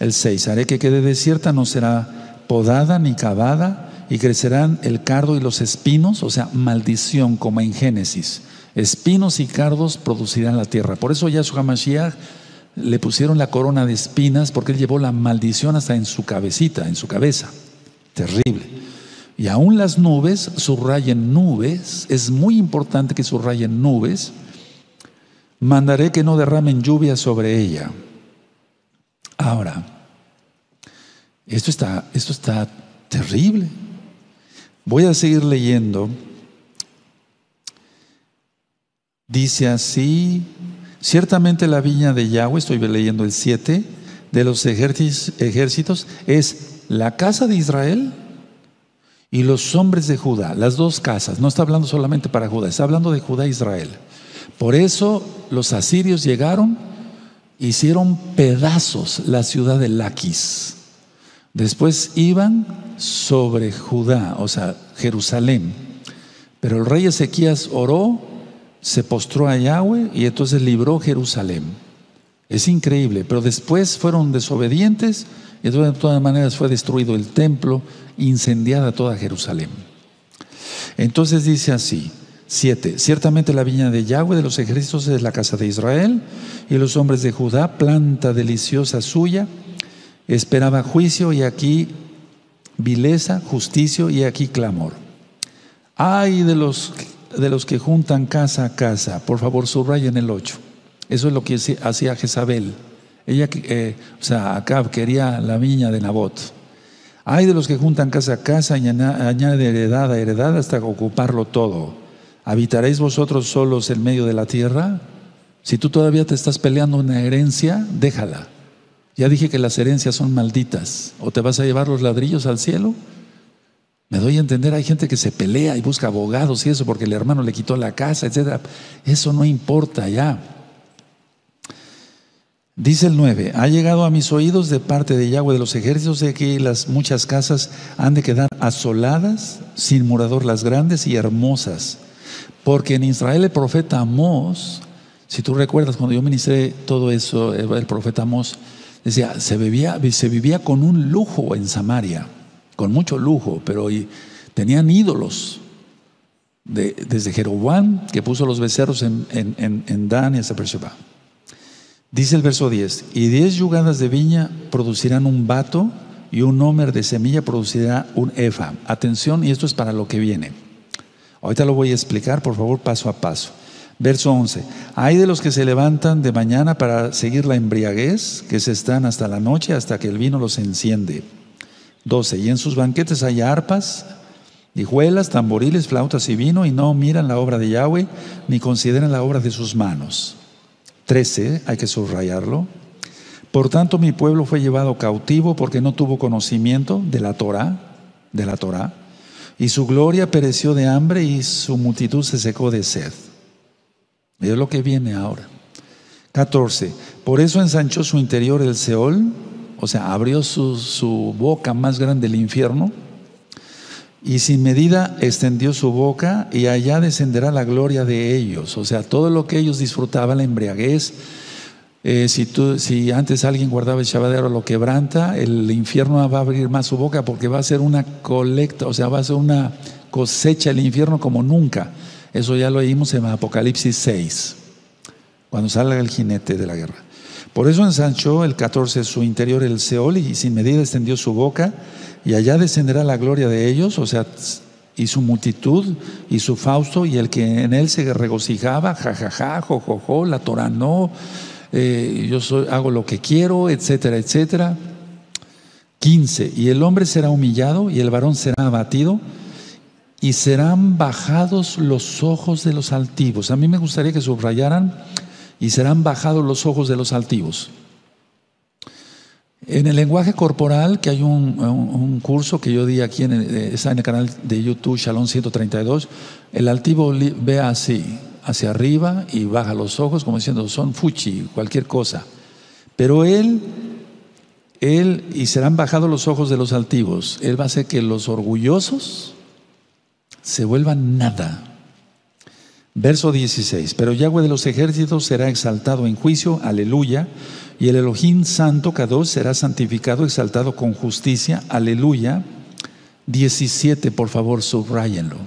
el 6, haré que quede desierta, no será podada ni cavada, y crecerán el cardo y los espinos, o sea, maldición como en Génesis. Espinos y cardos producirán la tierra. Por eso Yahshua Mashiach le pusieron la corona de espinas porque él llevó la maldición hasta en su cabecita, en su cabeza. Terrible. Y aún las nubes subrayen nubes, es muy importante que subrayen nubes. Mandaré que no derramen lluvia sobre ella. Ahora, esto está, esto está terrible. Voy a seguir leyendo Dice así, ciertamente la viña de Yahweh, estoy leyendo el 7, de los ejércitos, es la casa de Israel y los hombres de Judá, las dos casas. No está hablando solamente para Judá, está hablando de Judá e Israel. Por eso los asirios llegaron, hicieron pedazos la ciudad de Laquis. Después iban sobre Judá, o sea, Jerusalén. Pero el rey Ezequías oró se postró a Yahweh y entonces libró Jerusalén. Es increíble, pero después fueron desobedientes y de todas maneras fue destruido el templo, incendiada toda Jerusalén. Entonces dice así, siete, ciertamente la viña de Yahweh de los ejércitos es la casa de Israel y los hombres de Judá, planta deliciosa suya, esperaba juicio y aquí vileza, justicia y aquí clamor. Ay de los de los que juntan casa a casa. Por favor, subrayen el 8. Eso es lo que hacía Jezabel. Ella, eh, o sea, Acab quería la viña de Nabot. Hay de los que juntan casa a casa y añade heredad a heredad hasta ocuparlo todo. ¿Habitaréis vosotros solos en medio de la tierra? Si tú todavía te estás peleando una herencia, déjala. Ya dije que las herencias son malditas. ¿O te vas a llevar los ladrillos al cielo? Me doy a entender, hay gente que se pelea y busca abogados y eso porque el hermano le quitó la casa, etc. Eso no importa ya. Dice el 9, ha llegado a mis oídos de parte de Yahweh de los ejércitos de que las muchas casas han de quedar asoladas, sin morador las grandes y hermosas. Porque en Israel el profeta Amós, si tú recuerdas cuando yo ministré todo eso, el profeta Amós decía, se, se vivía con un lujo en Samaria con mucho lujo, pero tenían ídolos. desde Jeroboam, que puso los becerros en, Dan y hasta Beersheba. Dice el verso 10, y diez yugadas de viña producirán un vato y un homer de semilla producirá un efa. Atención, y esto es para lo que viene. Ahorita lo voy a explicar, por favor, paso a paso. Verso 11. Hay de los que se levantan de mañana para seguir la embriaguez, que se están hasta la noche, hasta que el vino los enciende. 12. Y en sus banquetes hay arpas, hijuelas, tamboriles, flautas y vino, y no miran la obra de Yahweh, ni consideran la obra de sus manos. 13. Hay que subrayarlo. Por tanto, mi pueblo fue llevado cautivo porque no tuvo conocimiento de la Torah, de la Torah, y su gloria pereció de hambre y su multitud se secó de sed. Es lo que viene ahora. 14. Por eso ensanchó su interior el Seol o sea, abrió su, boca más grande el infierno y sin medida extendió su boca y allá descenderá la gloria de ellos. O sea, todo lo que ellos disfrutaban, la embriaguez, eh, si, tú, si antes alguien guardaba el Shabbat lo quebranta, el infierno va a abrir más su boca porque va a ser una colecta, o sea, va a ser una cosecha el infierno como nunca. Eso ya lo leímos en Apocalipsis 6, cuando salga el jinete de la guerra. Por eso ensanchó el 14 su interior el Seol y sin medida extendió su boca y allá descenderá la gloria de ellos, o sea, y su multitud y su Fausto y el que en él se regocijaba, jajaja, jojojo, la Torah no, eh, yo soy, hago lo que quiero, etcétera, etcétera. 15. Y el hombre será humillado y el varón será abatido y serán bajados los ojos de los altivos. A mí me gustaría que subrayaran y serán bajados los ojos de los altivos. En el lenguaje corporal, que hay un, curso que yo di aquí, en el, eh, está en el canal de YouTube Shalom 132, el altivo ve así, hacia arriba y baja los ojos como diciendo, son fuchi, cualquier cosa. Pero él, él, y serán bajados los ojos de los altivos, él va a hacer que los orgullosos se vuelvan nada. Verso 16, pero Yahweh de los ejércitos será exaltado en juicio, aleluya, y el Elohim santo Kadosh será santificado, exaltado con justicia, aleluya. 17, por favor, subrayenlo.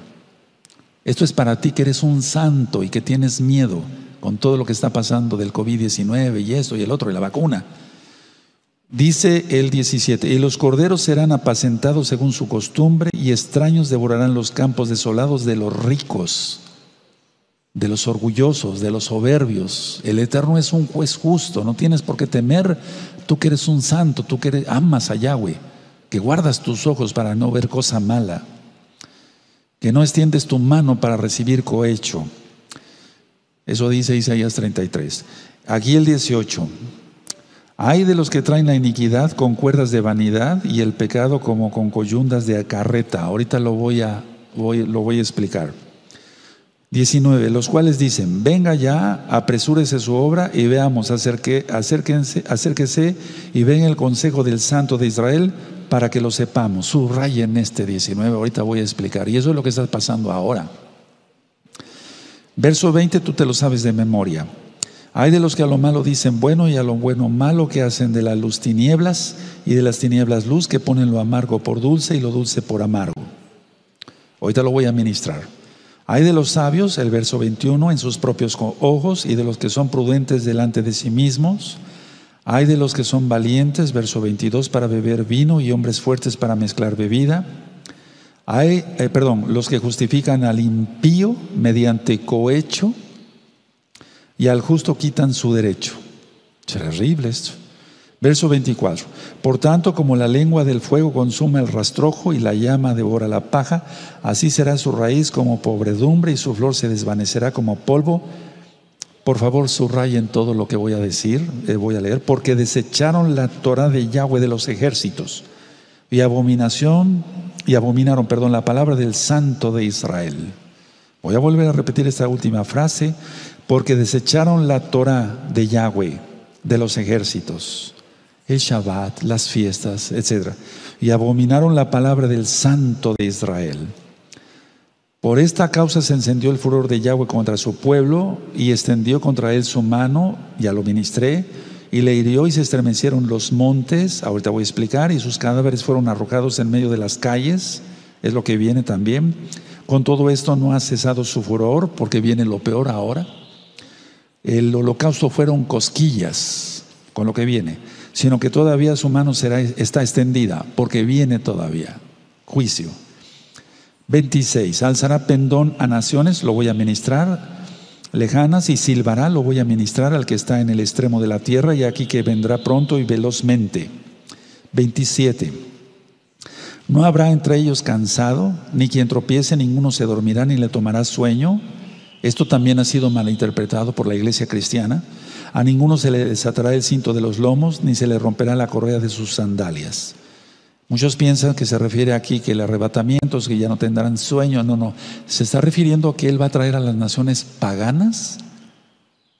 Esto es para ti que eres un santo y que tienes miedo con todo lo que está pasando del COVID-19 y esto y el otro y la vacuna. Dice el 17, y los corderos serán apacentados según su costumbre y extraños devorarán los campos desolados de los ricos, de los orgullosos, de los soberbios. El Eterno es un juez justo, no tienes por qué temer, tú que eres un santo, tú que amas a Yahweh, que guardas tus ojos para no ver cosa mala, que no extiendes tu mano para recibir cohecho. Eso dice Isaías 33. Aquí el 18. Hay de los que traen la iniquidad con cuerdas de vanidad y el pecado como con coyundas de carreta. Ahorita lo voy a, lo voy a explicar. 19. Los cuales dicen, venga ya, apresúrese su obra y veamos, acérquense, acérquese y ven el consejo del Santo de Israel para que lo sepamos. Subrayen este 19, ahorita voy a explicar. Y eso es lo que está pasando ahora. Verso 20, tú te lo sabes de memoria. Hay de los que a lo malo dicen bueno y a lo bueno malo que hacen de la luz tinieblas y de las tinieblas luz que ponen lo amargo por dulce y lo dulce por amargo. Ahorita lo voy a ministrar. Hay de los sabios, el verso 21, en sus propios ojos y de los que son prudentes delante de sí mismos. Hay de los que son valientes, verso 22, para beber vino y hombres fuertes para mezclar bebida. Hay, eh, perdón, los que justifican al impío mediante cohecho y al justo quitan su derecho. Terrible esto. Verso 24. Por tanto, como la lengua del fuego consume el rastrojo y la llama devora la paja, así será su raíz como pobredumbre y su flor se desvanecerá como polvo. Por favor, subrayen todo lo que voy a decir, eh, voy a leer, porque desecharon la Torah de Yahweh de los ejércitos y abominación y abominaron, perdón, la palabra del Santo de Israel. Voy a volver a repetir esta última frase porque desecharon la Torah de Yahweh, de los ejércitos, el Shabbat, las fiestas, etc. Y abominaron la palabra del Santo de Israel. Por esta causa se encendió el furor de Yahweh contra su pueblo y extendió contra él su mano, ya lo ministré, y le hirió y se estremecieron los montes, ahorita voy a explicar, y sus cadáveres fueron arrojados en medio de las calles, es lo que viene también. Con todo esto no ha cesado su furor porque viene lo peor ahora. El holocausto fueron cosquillas con lo que viene, sino que todavía su mano será, está extendida porque viene todavía juicio. 26. Alzará pendón a naciones, lo voy a ministrar, lejanas, y silbará, lo voy a ministrar al que está en el extremo de la tierra, y aquí que vendrá pronto y velozmente. 27. No habrá entre ellos cansado, ni quien tropiece, ninguno se dormirá, ni le tomará sueño. Esto también ha sido malinterpretado por la iglesia cristiana. A ninguno se le desatará el cinto de los lomos, ni se le romperá la correa de sus sandalias. Muchos piensan que se refiere aquí que el arrebatamiento es que ya no tendrán sueño. No, no. Se está refiriendo a que Él va a traer a las naciones paganas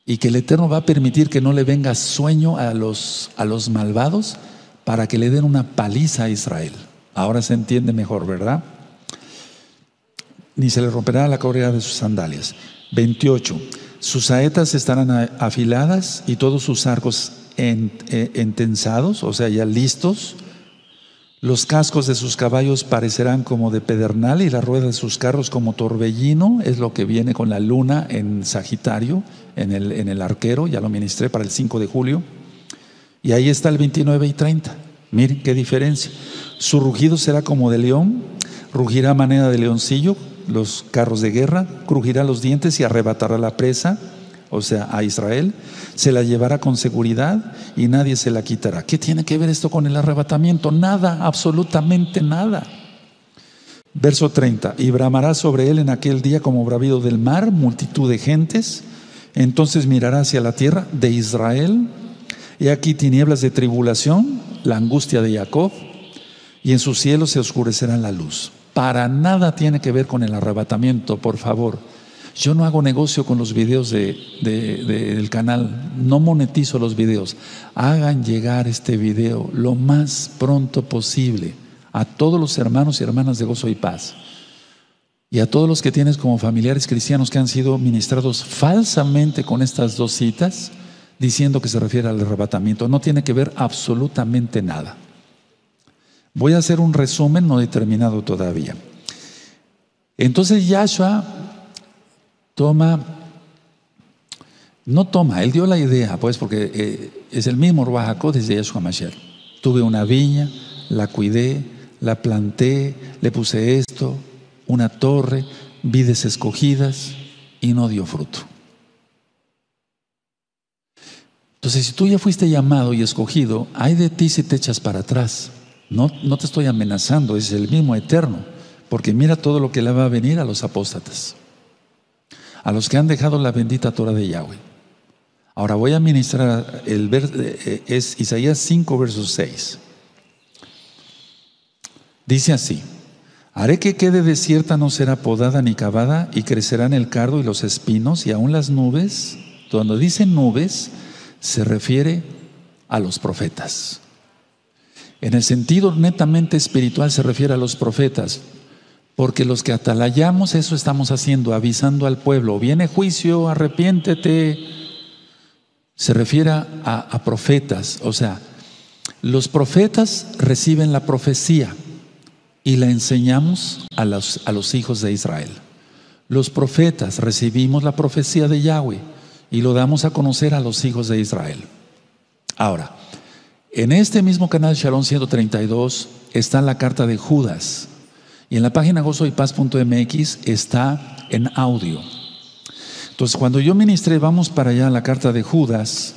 y que el Eterno va a permitir que no le venga sueño a los, a los malvados para que le den una paliza a Israel. Ahora se entiende mejor, ¿verdad? Ni se le romperá la correa de sus sandalias. 28. Sus saetas estarán afiladas y todos sus arcos eh, entensados, o sea, ya listos. Los cascos de sus caballos parecerán como de pedernal y las ruedas de sus carros como torbellino, es lo que viene con la luna en Sagitario, en el, en el arquero, ya lo ministré para el 5 de julio. Y ahí está el 29 y 30. Miren qué diferencia. Su rugido será como de león, rugirá manera de leoncillo, los carros de guerra, crujirá los dientes y arrebatará la presa, o sea, a Israel, se la llevará con seguridad y nadie se la quitará. ¿Qué tiene que ver esto con el arrebatamiento? Nada, absolutamente nada. Verso 30, y bramará sobre él en aquel día como bravido del mar multitud de gentes, entonces mirará hacia la tierra de Israel, y aquí tinieblas de tribulación, la angustia de Jacob, y en su cielo se oscurecerá la luz. Para nada tiene que ver con el arrebatamiento, por favor. Yo no hago negocio con los videos del canal, no monetizo los videos. Hagan llegar este video lo más pronto posible a todos los hermanos y hermanas de gozo y paz. Y a todos los que tienes como familiares cristianos que han sido ministrados falsamente con estas dos citas, diciendo que se refiere al arrebatamiento. No tiene que ver absolutamente nada. Voy a hacer un resumen no determinado todavía. Entonces Yahshua toma, no toma, él dio la idea, pues, porque eh, es el mismo Ruach desde Yahshua Mashiach. Tuve una viña, la cuidé, la planté, le puse esto, una torre, vides escogidas y no dio fruto. Entonces, si tú ya fuiste llamado y escogido, hay de ti si te echas para atrás. No, no te estoy amenazando, es el mismo eterno, porque mira todo lo que le va a venir a los apóstatas, a los que han dejado la bendita Torah de Yahweh. Ahora voy a ministrar, el eh, eh, es Isaías 5, versos 6. Dice así, haré que quede desierta, no será podada ni cavada, y crecerán el cardo y los espinos, y aún las nubes, cuando dice nubes, se refiere a los profetas. En el sentido netamente espiritual se refiere a los profetas, porque los que atalayamos eso estamos haciendo, avisando al pueblo, viene juicio, arrepiéntete. Se refiere a, profetas, o sea, los profetas reciben la profecía y la enseñamos a los hijos de Israel. Los profetas recibimos la profecía de Yahweh y lo damos a conocer a los hijos de Israel. Ahora, en este mismo canal Shalom 132 está la carta de Judas y en la página gozoypaz.mx está en audio. Entonces, cuando yo ministré, vamos para allá la carta de Judas,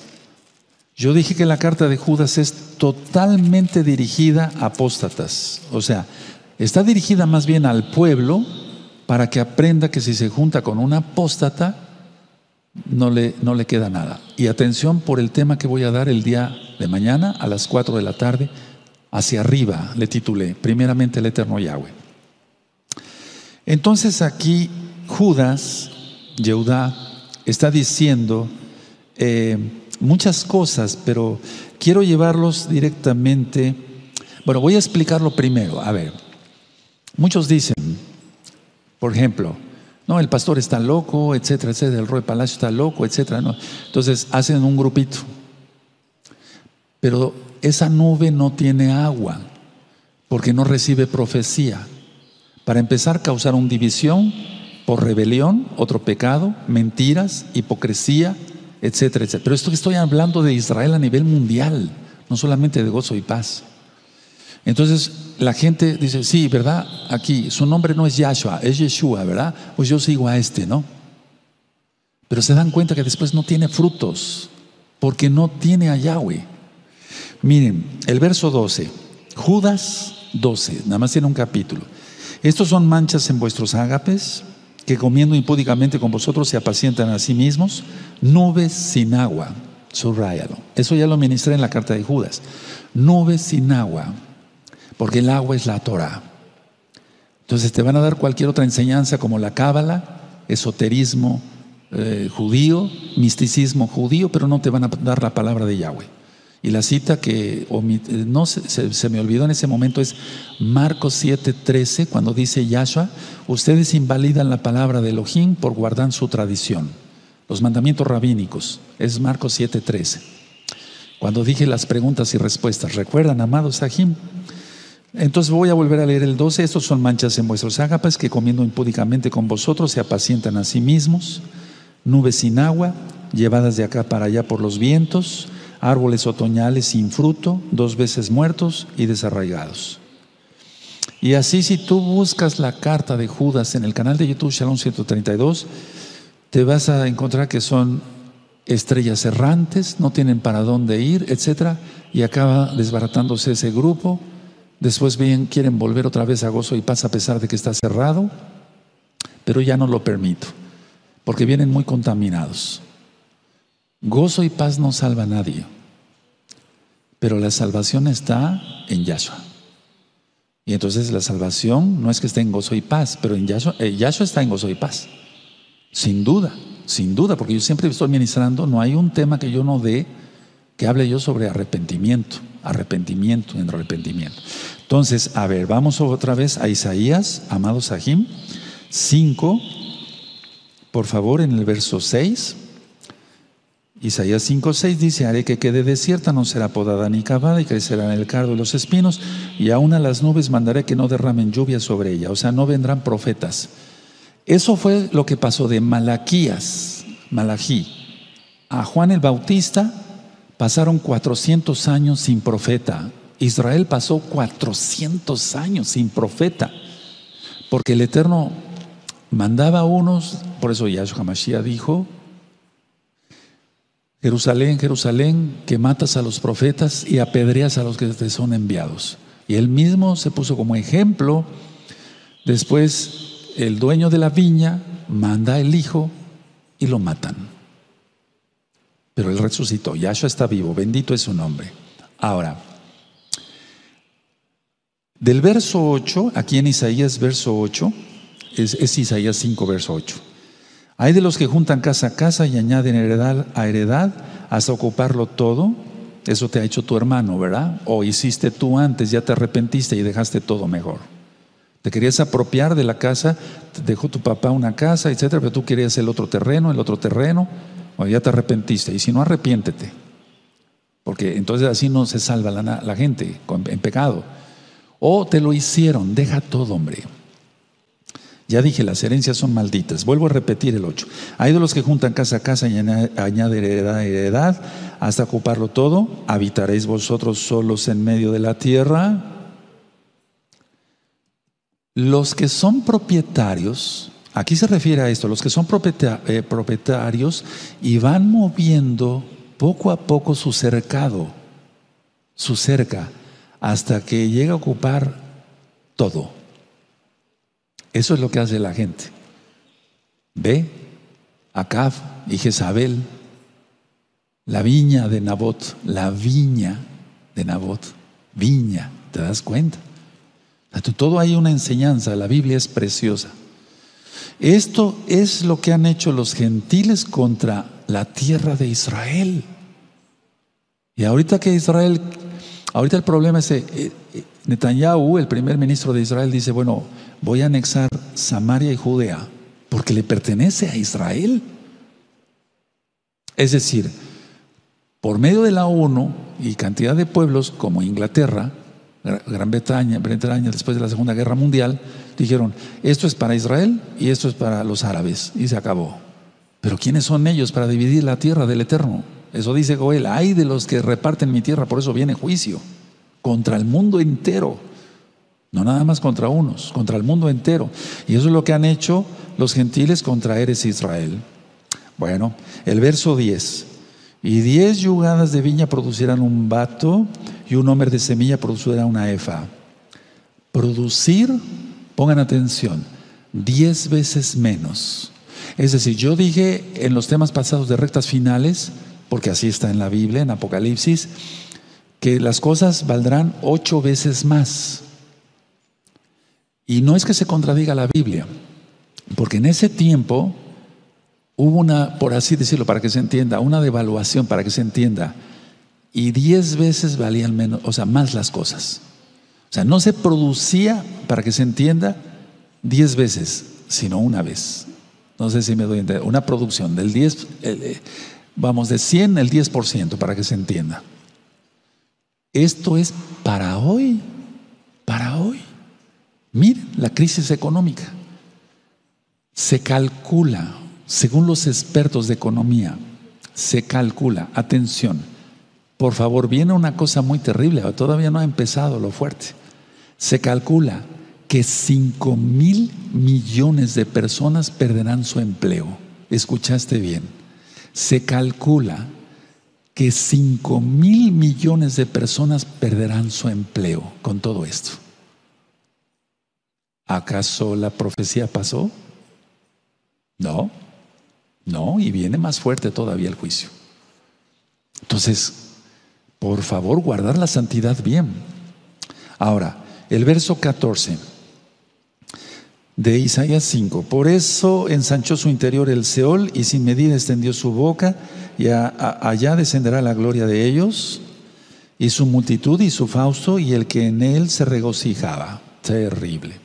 yo dije que la carta de Judas es totalmente dirigida a apóstatas, o sea, está dirigida más bien al pueblo para que aprenda que si se junta con un apóstata, no le, no le queda nada. Y atención por el tema que voy a dar el día de mañana a las 4 de la tarde, hacia arriba, le titulé, primeramente el Eterno Yahweh. Entonces aquí Judas, Yehudá, está diciendo eh, muchas cosas, pero quiero llevarlos directamente. Bueno, voy a explicarlo primero. A ver, muchos dicen, por ejemplo, no, el pastor está loco, etcétera, etcétera, el rey palacio está loco, etcétera. Entonces hacen un grupito. Pero esa nube no tiene agua, porque no recibe profecía. Para empezar, causaron división por rebelión, otro pecado, mentiras, hipocresía, etcétera, etcétera. Pero esto que estoy hablando de Israel a nivel mundial, no solamente de gozo y paz. Entonces la gente dice, sí, ¿verdad? Aquí su nombre no es Yahshua, es Yeshua, ¿verdad? Pues yo sigo a este, ¿no? Pero se dan cuenta que después no tiene frutos, porque no tiene a Yahweh. Miren, el verso 12, Judas 12, nada más tiene un capítulo. Estos son manchas en vuestros ágapes, que comiendo impúdicamente con vosotros se apacientan a sí mismos, nubes sin agua, subrayalo. Eso ya lo ministré en la carta de Judas. Nubes sin agua porque el agua es la Torah. Entonces te van a dar cualquier otra enseñanza como la cábala, esoterismo eh, judío, misticismo judío, pero no te van a dar la palabra de Yahweh. Y la cita que no se, se, me olvidó en ese momento es Marcos 7:13, cuando dice Yahshua, ustedes invalidan la palabra de Elohim por guardar su tradición. Los mandamientos rabínicos, es Marcos 7:13. Cuando dije las preguntas y respuestas, ¿recuerdan, amados Sahim? Entonces voy a volver a leer el 12. Estos son manchas en vuestros ágapas que comiendo impúdicamente con vosotros se apacientan a sí mismos, nubes sin agua, llevadas de acá para allá por los vientos, árboles otoñales sin fruto, dos veces muertos y desarraigados. Y así si tú buscas la carta de Judas en el canal de YouTube Shalom 132, te vas a encontrar que son estrellas errantes, no tienen para dónde ir, etcétera, y acaba desbaratándose ese grupo Después bien quieren volver otra vez a gozo y paz a pesar de que está cerrado, pero ya no lo permito, porque vienen muy contaminados. Gozo y paz no salva a nadie, pero la salvación está en Yahshua. Y entonces la salvación no es que esté en gozo y paz, pero en Yahshua, eh, Yahshua está en gozo y paz. Sin duda, sin duda, porque yo siempre estoy ministrando, no hay un tema que yo no dé que hable yo sobre arrepentimiento arrepentimiento en arrepentimiento. Entonces, a ver, vamos otra vez a Isaías, amado Sahim, 5, por favor, en el verso 6. Isaías 5:6 dice, haré que quede desierta, no será podada ni cavada y crecerá en el cardo y los espinos, y aún a las nubes mandaré que no derramen lluvia sobre ella, o sea, no vendrán profetas. Eso fue lo que pasó de Malaquías, Malají, a Juan el Bautista, pasaron 400 años sin profeta. Israel pasó 400 años sin profeta, porque el Eterno mandaba a unos, por eso Yahshua Mashiach dijo, Jerusalén, Jerusalén, que matas a los profetas y apedreas a los que te son enviados. Y él mismo se puso como ejemplo. Después el dueño de la viña manda el hijo y lo matan. Pero él resucitó, Yahshua está vivo, bendito es su nombre. Ahora, del verso 8, aquí en Isaías verso 8, es, es Isaías 5, verso 8. Hay de los que juntan casa a casa y añaden heredad a heredad hasta ocuparlo todo. Eso te ha hecho tu hermano, ¿verdad? O hiciste tú antes, ya te arrepentiste y dejaste todo mejor. Te querías apropiar de la casa, dejó tu papá una casa, etcétera, pero tú querías el otro terreno, el otro terreno, o ya te arrepentiste. Y si no, arrepiéntete. Porque entonces así no se salva la gente en pecado. O te lo hicieron, deja todo, hombre. Ya dije, las herencias son malditas. Vuelvo a repetir el 8. Hay de los que juntan casa a casa y añaden heredad a heredad hasta ocuparlo todo. ¿Habitaréis vosotros solos en medio de la tierra? Los que son propietarios, aquí se refiere a esto, los que son eh, propietarios y van moviendo poco a poco su cercado, su cerca, hasta que llega a ocupar todo. Eso es lo que hace la gente. Ve Acab y Jezabel, la viña de Nabot, la viña de Nabot, viña, ¿te das cuenta? Todo hay una enseñanza, la Biblia es preciosa. Esto es lo que han hecho los gentiles contra la tierra de Israel. Y ahorita que Israel, ahorita el problema es, eh, eh, Netanyahu, el primer ministro de Israel, dice, bueno, voy a anexar Samaria y Judea porque le pertenece a Israel. Es decir, por medio de la ONU y cantidad de pueblos como Inglaterra, Gran Bretaña, Bretaña después de la Segunda Guerra Mundial, dijeron, esto es para Israel y esto es para los árabes, y se acabó. Pero ¿quiénes son ellos para dividir la tierra del Eterno? Eso dice Joel, hay de los que reparten mi tierra, por eso viene juicio contra el mundo entero. No nada más contra unos, contra el mundo entero. Y eso es lo que han hecho los gentiles contra Eres Israel. Bueno, el verso 10. Y diez yugadas de viña producirán un vato y un hombre de semilla producirá una efa. Producir, pongan atención, diez veces menos. Es decir, yo dije en los temas pasados de rectas finales, porque así está en la Biblia, en Apocalipsis, que las cosas valdrán ocho veces más. Y no es que se contradiga la Biblia, porque en ese tiempo hubo una, por así decirlo, para que se entienda, una devaluación, para que se entienda, y diez veces valían menos, o sea, más las cosas. O sea, no se producía, para que se entienda, diez veces, sino una vez. No sé si me doy a. Una producción del 10, eh, vamos, de 100 el 10%, para que se entienda. Esto es para hoy, para hoy. Miren la crisis económica. Se calcula, según los expertos de economía, se calcula, atención, por favor, viene una cosa muy terrible, todavía no ha empezado lo fuerte. Se calcula que 5 mil millones de personas perderán su empleo. ¿Escuchaste bien? Se calcula que 5 mil millones de personas perderán su empleo con todo esto. ¿Acaso la profecía pasó? No, no, y viene más fuerte todavía el juicio. Entonces, por favor, guardar la santidad bien. Ahora, el verso 14 de Isaías 5. Por eso ensanchó su interior el Seol y sin medida extendió su boca y allá descenderá la gloria de ellos y su multitud y su fausto y el que en él se regocijaba. Terrible.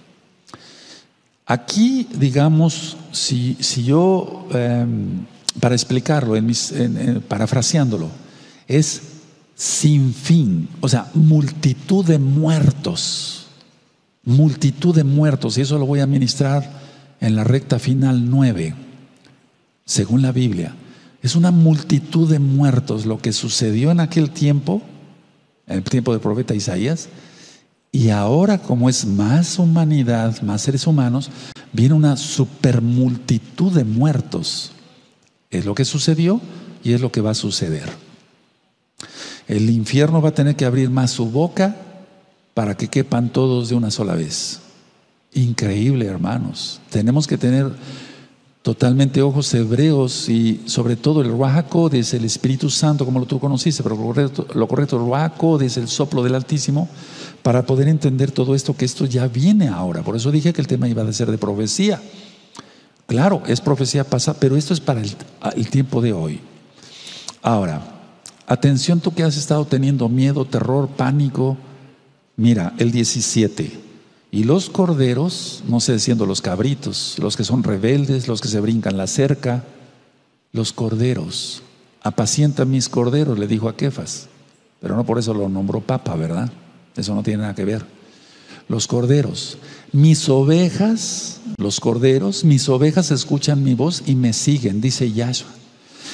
Aquí, digamos, si, si yo em, para explicarlo, en parafraseándolo, es sin fin, o sea, multitud de muertos, multitud de muertos, y eso lo voy a ministrar en la recta final 9, según la Biblia. Es una multitud de muertos lo que sucedió en aquel tiempo, en el tiempo del profeta Isaías, y ahora como es más humanidad, más seres humanos, viene una supermultitud de muertos. Es lo que sucedió y es lo que va a suceder. El infierno va a tener que abrir más su boca para que quepan todos de una sola vez. Increíble, hermanos. Tenemos que tener totalmente ojos hebreos y sobre todo el Ruach es el Espíritu Santo, como lo tú conociste, pero lo correcto, lo correcto el soplo del Altísimo, para poder entender todo esto, que esto ya viene ahora. Por eso dije que el tema iba a ser de profecía. Claro, es profecía pasada, pero esto es para el tiempo de hoy. Ahora, Atención tú que has estado teniendo miedo, terror, pánico. Mira, el 17. Y los corderos, no sé diciendo los cabritos, los que son rebeldes, los que se brincan la cerca, los corderos. Apacienta mis corderos, le dijo a Kefas. Pero no por eso lo nombró papa, ¿verdad? Eso no tiene nada que ver. Los corderos. Mis ovejas, los corderos, mis ovejas escuchan mi voz y me siguen, dice Yahshua.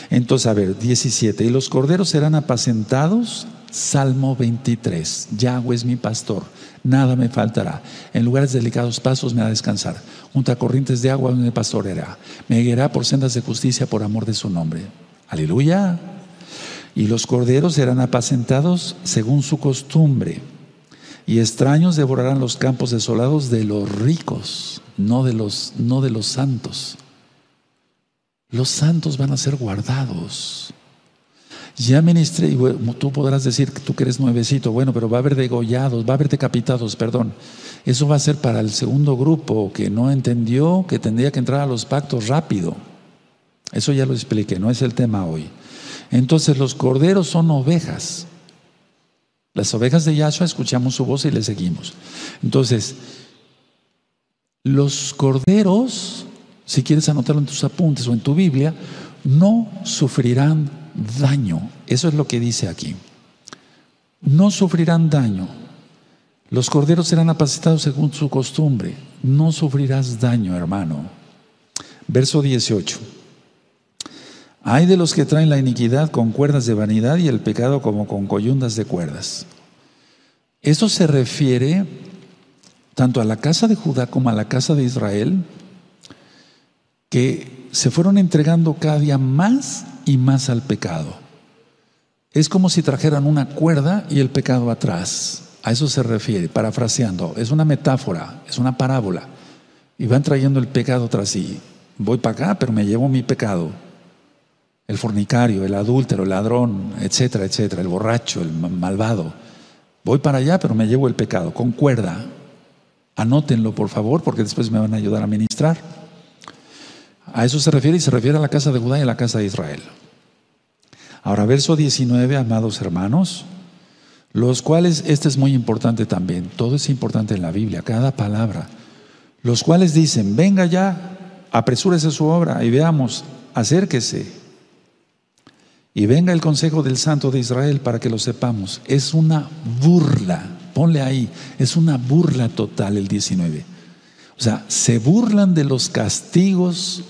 Entonces, a ver, 17. Y los corderos serán apacentados. Salmo 23. Yahweh es mi pastor. Nada me faltará. En lugares delicados pasos me a descansar. Junto a corrientes de agua me pastoreará. Me guiará por sendas de justicia por amor de su nombre. Aleluya. Y los corderos serán apacentados según su costumbre. Y extraños devorarán los campos desolados de los ricos, no de los, no de los santos. Los santos van a ser guardados. Ya ministré, y tú podrás decir que tú que eres nuevecito, bueno, pero va a haber degollados, va a haber decapitados, perdón. Eso va a ser para el segundo grupo que no entendió que tendría que entrar a los pactos rápido. Eso ya lo expliqué, no es el tema hoy. Entonces los corderos son ovejas. Las ovejas de Yahshua escuchamos su voz y le seguimos. Entonces, los corderos si quieres anotarlo en tus apuntes o en tu Biblia, no sufrirán daño. Eso es lo que dice aquí. No sufrirán daño. Los corderos serán apacitados según su costumbre. No sufrirás daño, hermano. Verso 18. Hay de los que traen la iniquidad con cuerdas de vanidad y el pecado como con coyundas de cuerdas. Eso se refiere tanto a la casa de Judá como a la casa de Israel, que se fueron entregando cada día más y más al pecado. Es como si trajeran una cuerda y el pecado atrás. A eso se refiere, parafraseando. Es una metáfora, es una parábola. Y van trayendo el pecado tras sí. Voy para acá, pero me llevo mi pecado. El fornicario, el adúltero, el ladrón, etcétera, etcétera, el borracho, el malvado. Voy para allá, pero me llevo el pecado, con cuerda. Anótenlo, por favor, porque después me van a ayudar a ministrar. A eso se refiere y se refiere a la casa de Judá y a la casa de Israel. Ahora, verso 19, amados hermanos, los cuales, este es muy importante también, todo es importante en la Biblia, cada palabra, los cuales dicen, venga ya, apresúrese su obra y veamos, acérquese. Y venga el consejo del Santo de Israel para que lo sepamos. Es una burla, ponle ahí, es una burla total el 19. O sea, se burlan de los castigos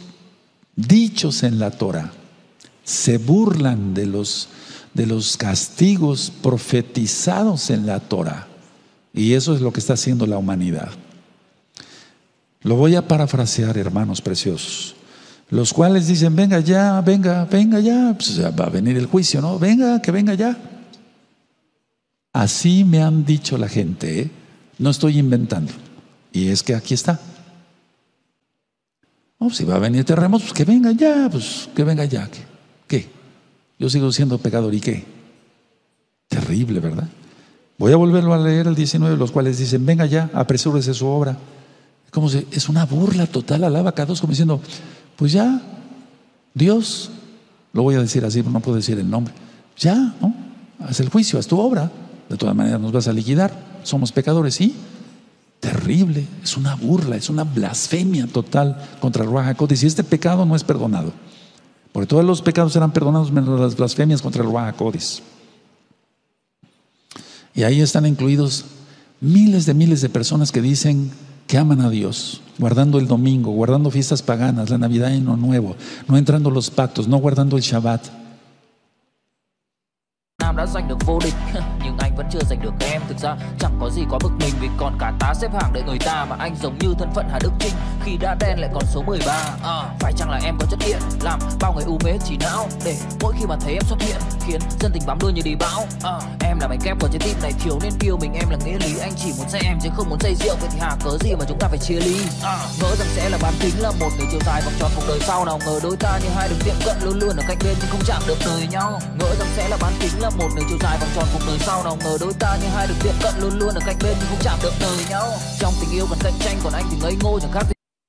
dichos en la Torah. Se burlan de los, de los castigos profetizados en la Torah. Y eso es lo que está haciendo la humanidad. Lo voy a parafrasear, hermanos preciosos. Los cuales dicen, venga ya, venga, venga ya. Pues va a venir el juicio, ¿no? Venga, que venga ya. Así me han dicho la gente, ¿eh? no estoy inventando. Y es que aquí está. No, si va a venir terremoto, pues que venga ya, pues que venga ya. ¿Qué? Yo sigo siendo pecador y qué? Terrible, ¿verdad? Voy a volverlo a leer el 19, los cuales dicen, venga ya, apresúrese su obra. Como se, es una burla total, alaba a dos como diciendo, pues ya, Dios, lo voy a decir así, no puedo decir el nombre, ya, ¿no? Haz el juicio, haz tu obra, de todas maneras nos vas a liquidar, somos pecadores, sí, terrible, es una burla, es una blasfemia total contra Ruach Y este pecado no es perdonado. Porque todos los pecados serán perdonados menos las blasfemias contra el Ruajacodes. Y ahí están incluidos miles de miles de personas que dicen que aman a Dios, guardando el domingo, guardando fiestas paganas, la Navidad y no Nuevo, no entrando los pactos, no guardando el Shabbat. Nam đã giành được vô địch. Nhưng anh vẫn chưa giành được em. Thực ra chẳng có gì quá bực mình Vì còn cả tá xếp hàng đợi người ta Mà anh giống như thân phận Hà Đức Trinh Khi đã đen lại còn số 13 à, Phải chăng là em có chất điện? Làm bao người u mê chỉ não Để mỗi khi mà thấy em xuất hiện Khiến dân tình bám đuôi như đi bão. À, Em là mảnh kép của trái tim này Thiếu nên yêu mình. Em là nghĩa lý Anh chỉ muốn say em chứ không muốn say rượu. Vậy thì hà cớ gì mà chúng ta phải chia ly? À, Ngỡ rằng sẽ là bán kính là một người chiều dài vòng tròn cuộc đời sau. Nào ngờ đôi ta như hai đường tiệm cận Luôn luôn ở cạnh bên nhưng không chạm được đời nhau. Ngỡ rằng sẽ là bán kính là một gì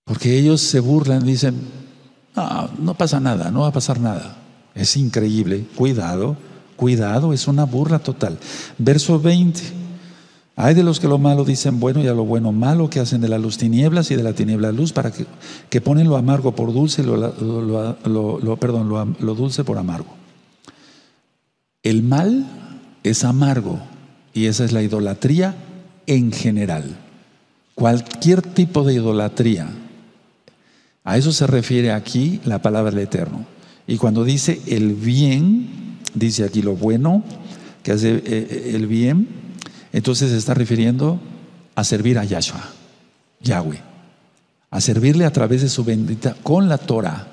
Porque ellos se burlan, dicen, no, pasa nada, no va a pasar nada. Es increíble. Cuidado, cuidado, es una burla total. Verso 20. Hay de los que lo malo dicen bueno y a lo bueno malo, que hacen de la luz tinieblas y de la tiniebla luz, para que, que ponen lo amargo por dulce, lo, lo perdón, lo dulce por amargo. El mal es amargo y esa es la idolatría en general. Cualquier tipo de idolatría. A eso se refiere aquí la palabra del Eterno. Y cuando dice el bien, dice aquí lo bueno, que hace eh, eh, el bien, entonces se está refiriendo a servir a Yahshua, Yahweh, a servirle a través de su bendita, con la Torah,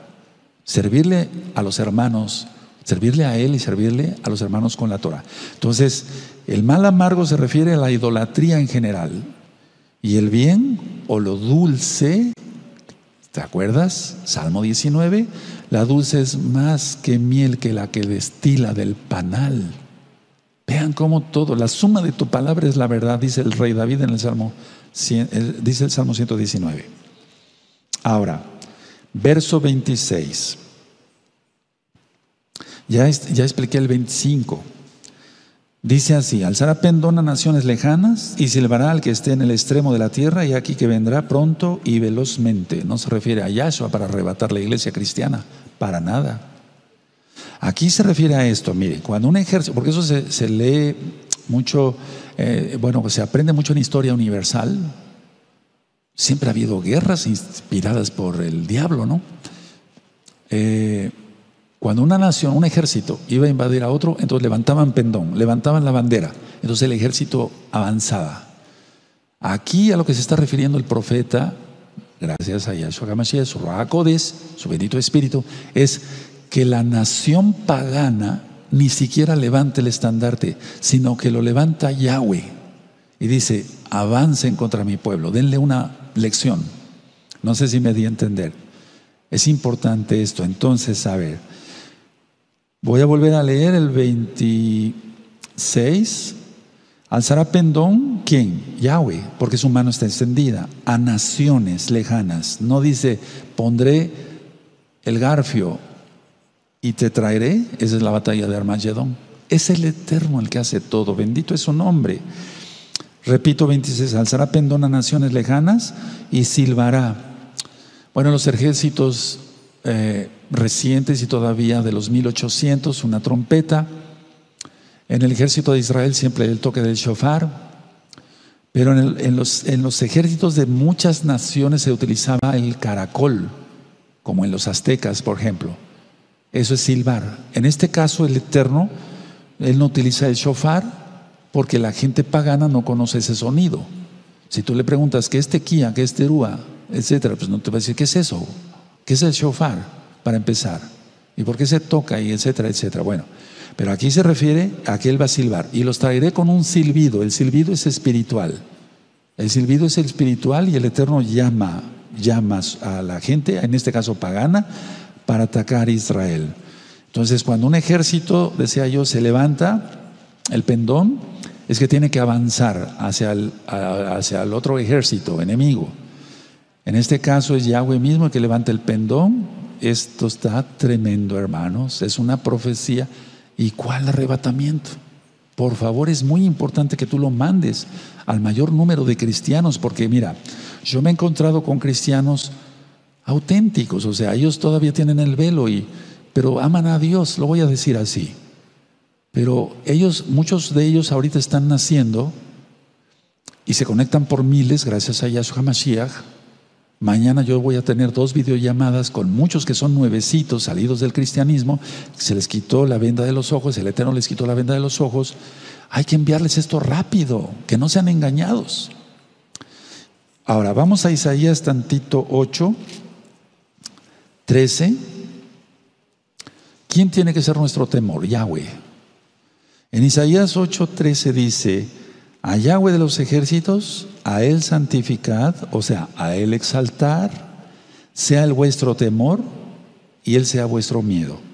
servirle a los hermanos servirle a Él y servirle a los hermanos con la Torah. Entonces, el mal amargo se refiere a la idolatría en general. Y el bien o lo dulce, ¿te acuerdas? Salmo 19, la dulce es más que miel que la que destila del panal. Vean cómo todo, la suma de tu palabra es la verdad, dice el rey David en el Salmo, dice el Salmo 119. Ahora, verso 26. Ya, ya expliqué el 25. Dice así, alzará pendón a naciones lejanas y silbará al que esté en el extremo de la tierra y aquí que vendrá pronto y velozmente. No se refiere a Yahshua para arrebatar la iglesia cristiana, para nada. Aquí se refiere a esto, mire, cuando un ejército, porque eso se, lee mucho, eh, bueno, se aprende mucho en historia universal, siempre ha habido guerras inspiradas por el diablo, ¿no? Eh, cuando una nación, un ejército iba a invadir a otro, entonces levantaban pendón, levantaban la bandera, entonces el ejército avanzaba. Aquí a lo que se está refiriendo el profeta, gracias a Yahshua HaMashiach, su Rahakodes, su bendito espíritu, es que la nación pagana ni siquiera levante el estandarte, sino que lo levanta Yahweh y dice, avancen contra mi pueblo, denle una lección. No sé si me di a entender. Es importante esto, entonces, a ver. Voy a volver a leer el 26. Alzará pendón, ¿quién? Yahweh, porque su mano está extendida a naciones lejanas. No dice, pondré el garfio y te traeré. Esa es la batalla de Armagedón. Es el Eterno el que hace todo. Bendito es su nombre. Repito 26, alzará pendón a naciones lejanas y silbará. Bueno, los ejércitos eh, recientes y todavía de los 1800, una trompeta. En el ejército de Israel siempre el toque del shofar. Pero en, los, en los ejércitos de muchas naciones se utilizaba el caracol, como en los aztecas, por ejemplo. Eso es silbar. En este caso, el Eterno, Él no utiliza el shofar porque la gente pagana no conoce ese sonido. Si tú le preguntas qué es tequía, qué es terúa, etcétera, pues no te va a decir qué es eso, qué es el shofar para empezar. ¿Y por qué se toca? Y etcétera, etcétera. Bueno, pero aquí se refiere a que Él va a silbar. Y los traeré con un silbido. El silbido es espiritual. El silbido es espiritual y el Eterno llama, llama a la gente, en este caso pagana, para atacar a Israel. Entonces, cuando un ejército, decía yo, se levanta el pendón, es que tiene que avanzar hacia el, hacia el otro ejército enemigo. En este caso es Yahweh mismo el que levanta el pendón esto está tremendo, hermanos. Es una profecía. ¿Y cuál arrebatamiento? Por favor, es muy importante que tú lo mandes al mayor número de cristianos, porque mira, yo me he encontrado con cristianos auténticos, o sea, ellos todavía tienen el velo y, pero aman a Dios, lo voy a decir así. Pero ellos, muchos de ellos ahorita están naciendo y se conectan por miles gracias a Yahshua Mashiach. Mañana yo voy a tener dos videollamadas con muchos que son nuevecitos, salidos del cristianismo. Se les quitó la venda de los ojos, el Eterno les quitó la venda de los ojos. Hay que enviarles esto rápido, que no sean engañados. Ahora, vamos a Isaías tantito 8, 13. ¿Quién tiene que ser nuestro temor? Yahweh. En Isaías 8, 13 dice, a Yahweh de los ejércitos, a Él santificad, o sea, a Él exaltar, sea el vuestro temor y Él sea vuestro miedo.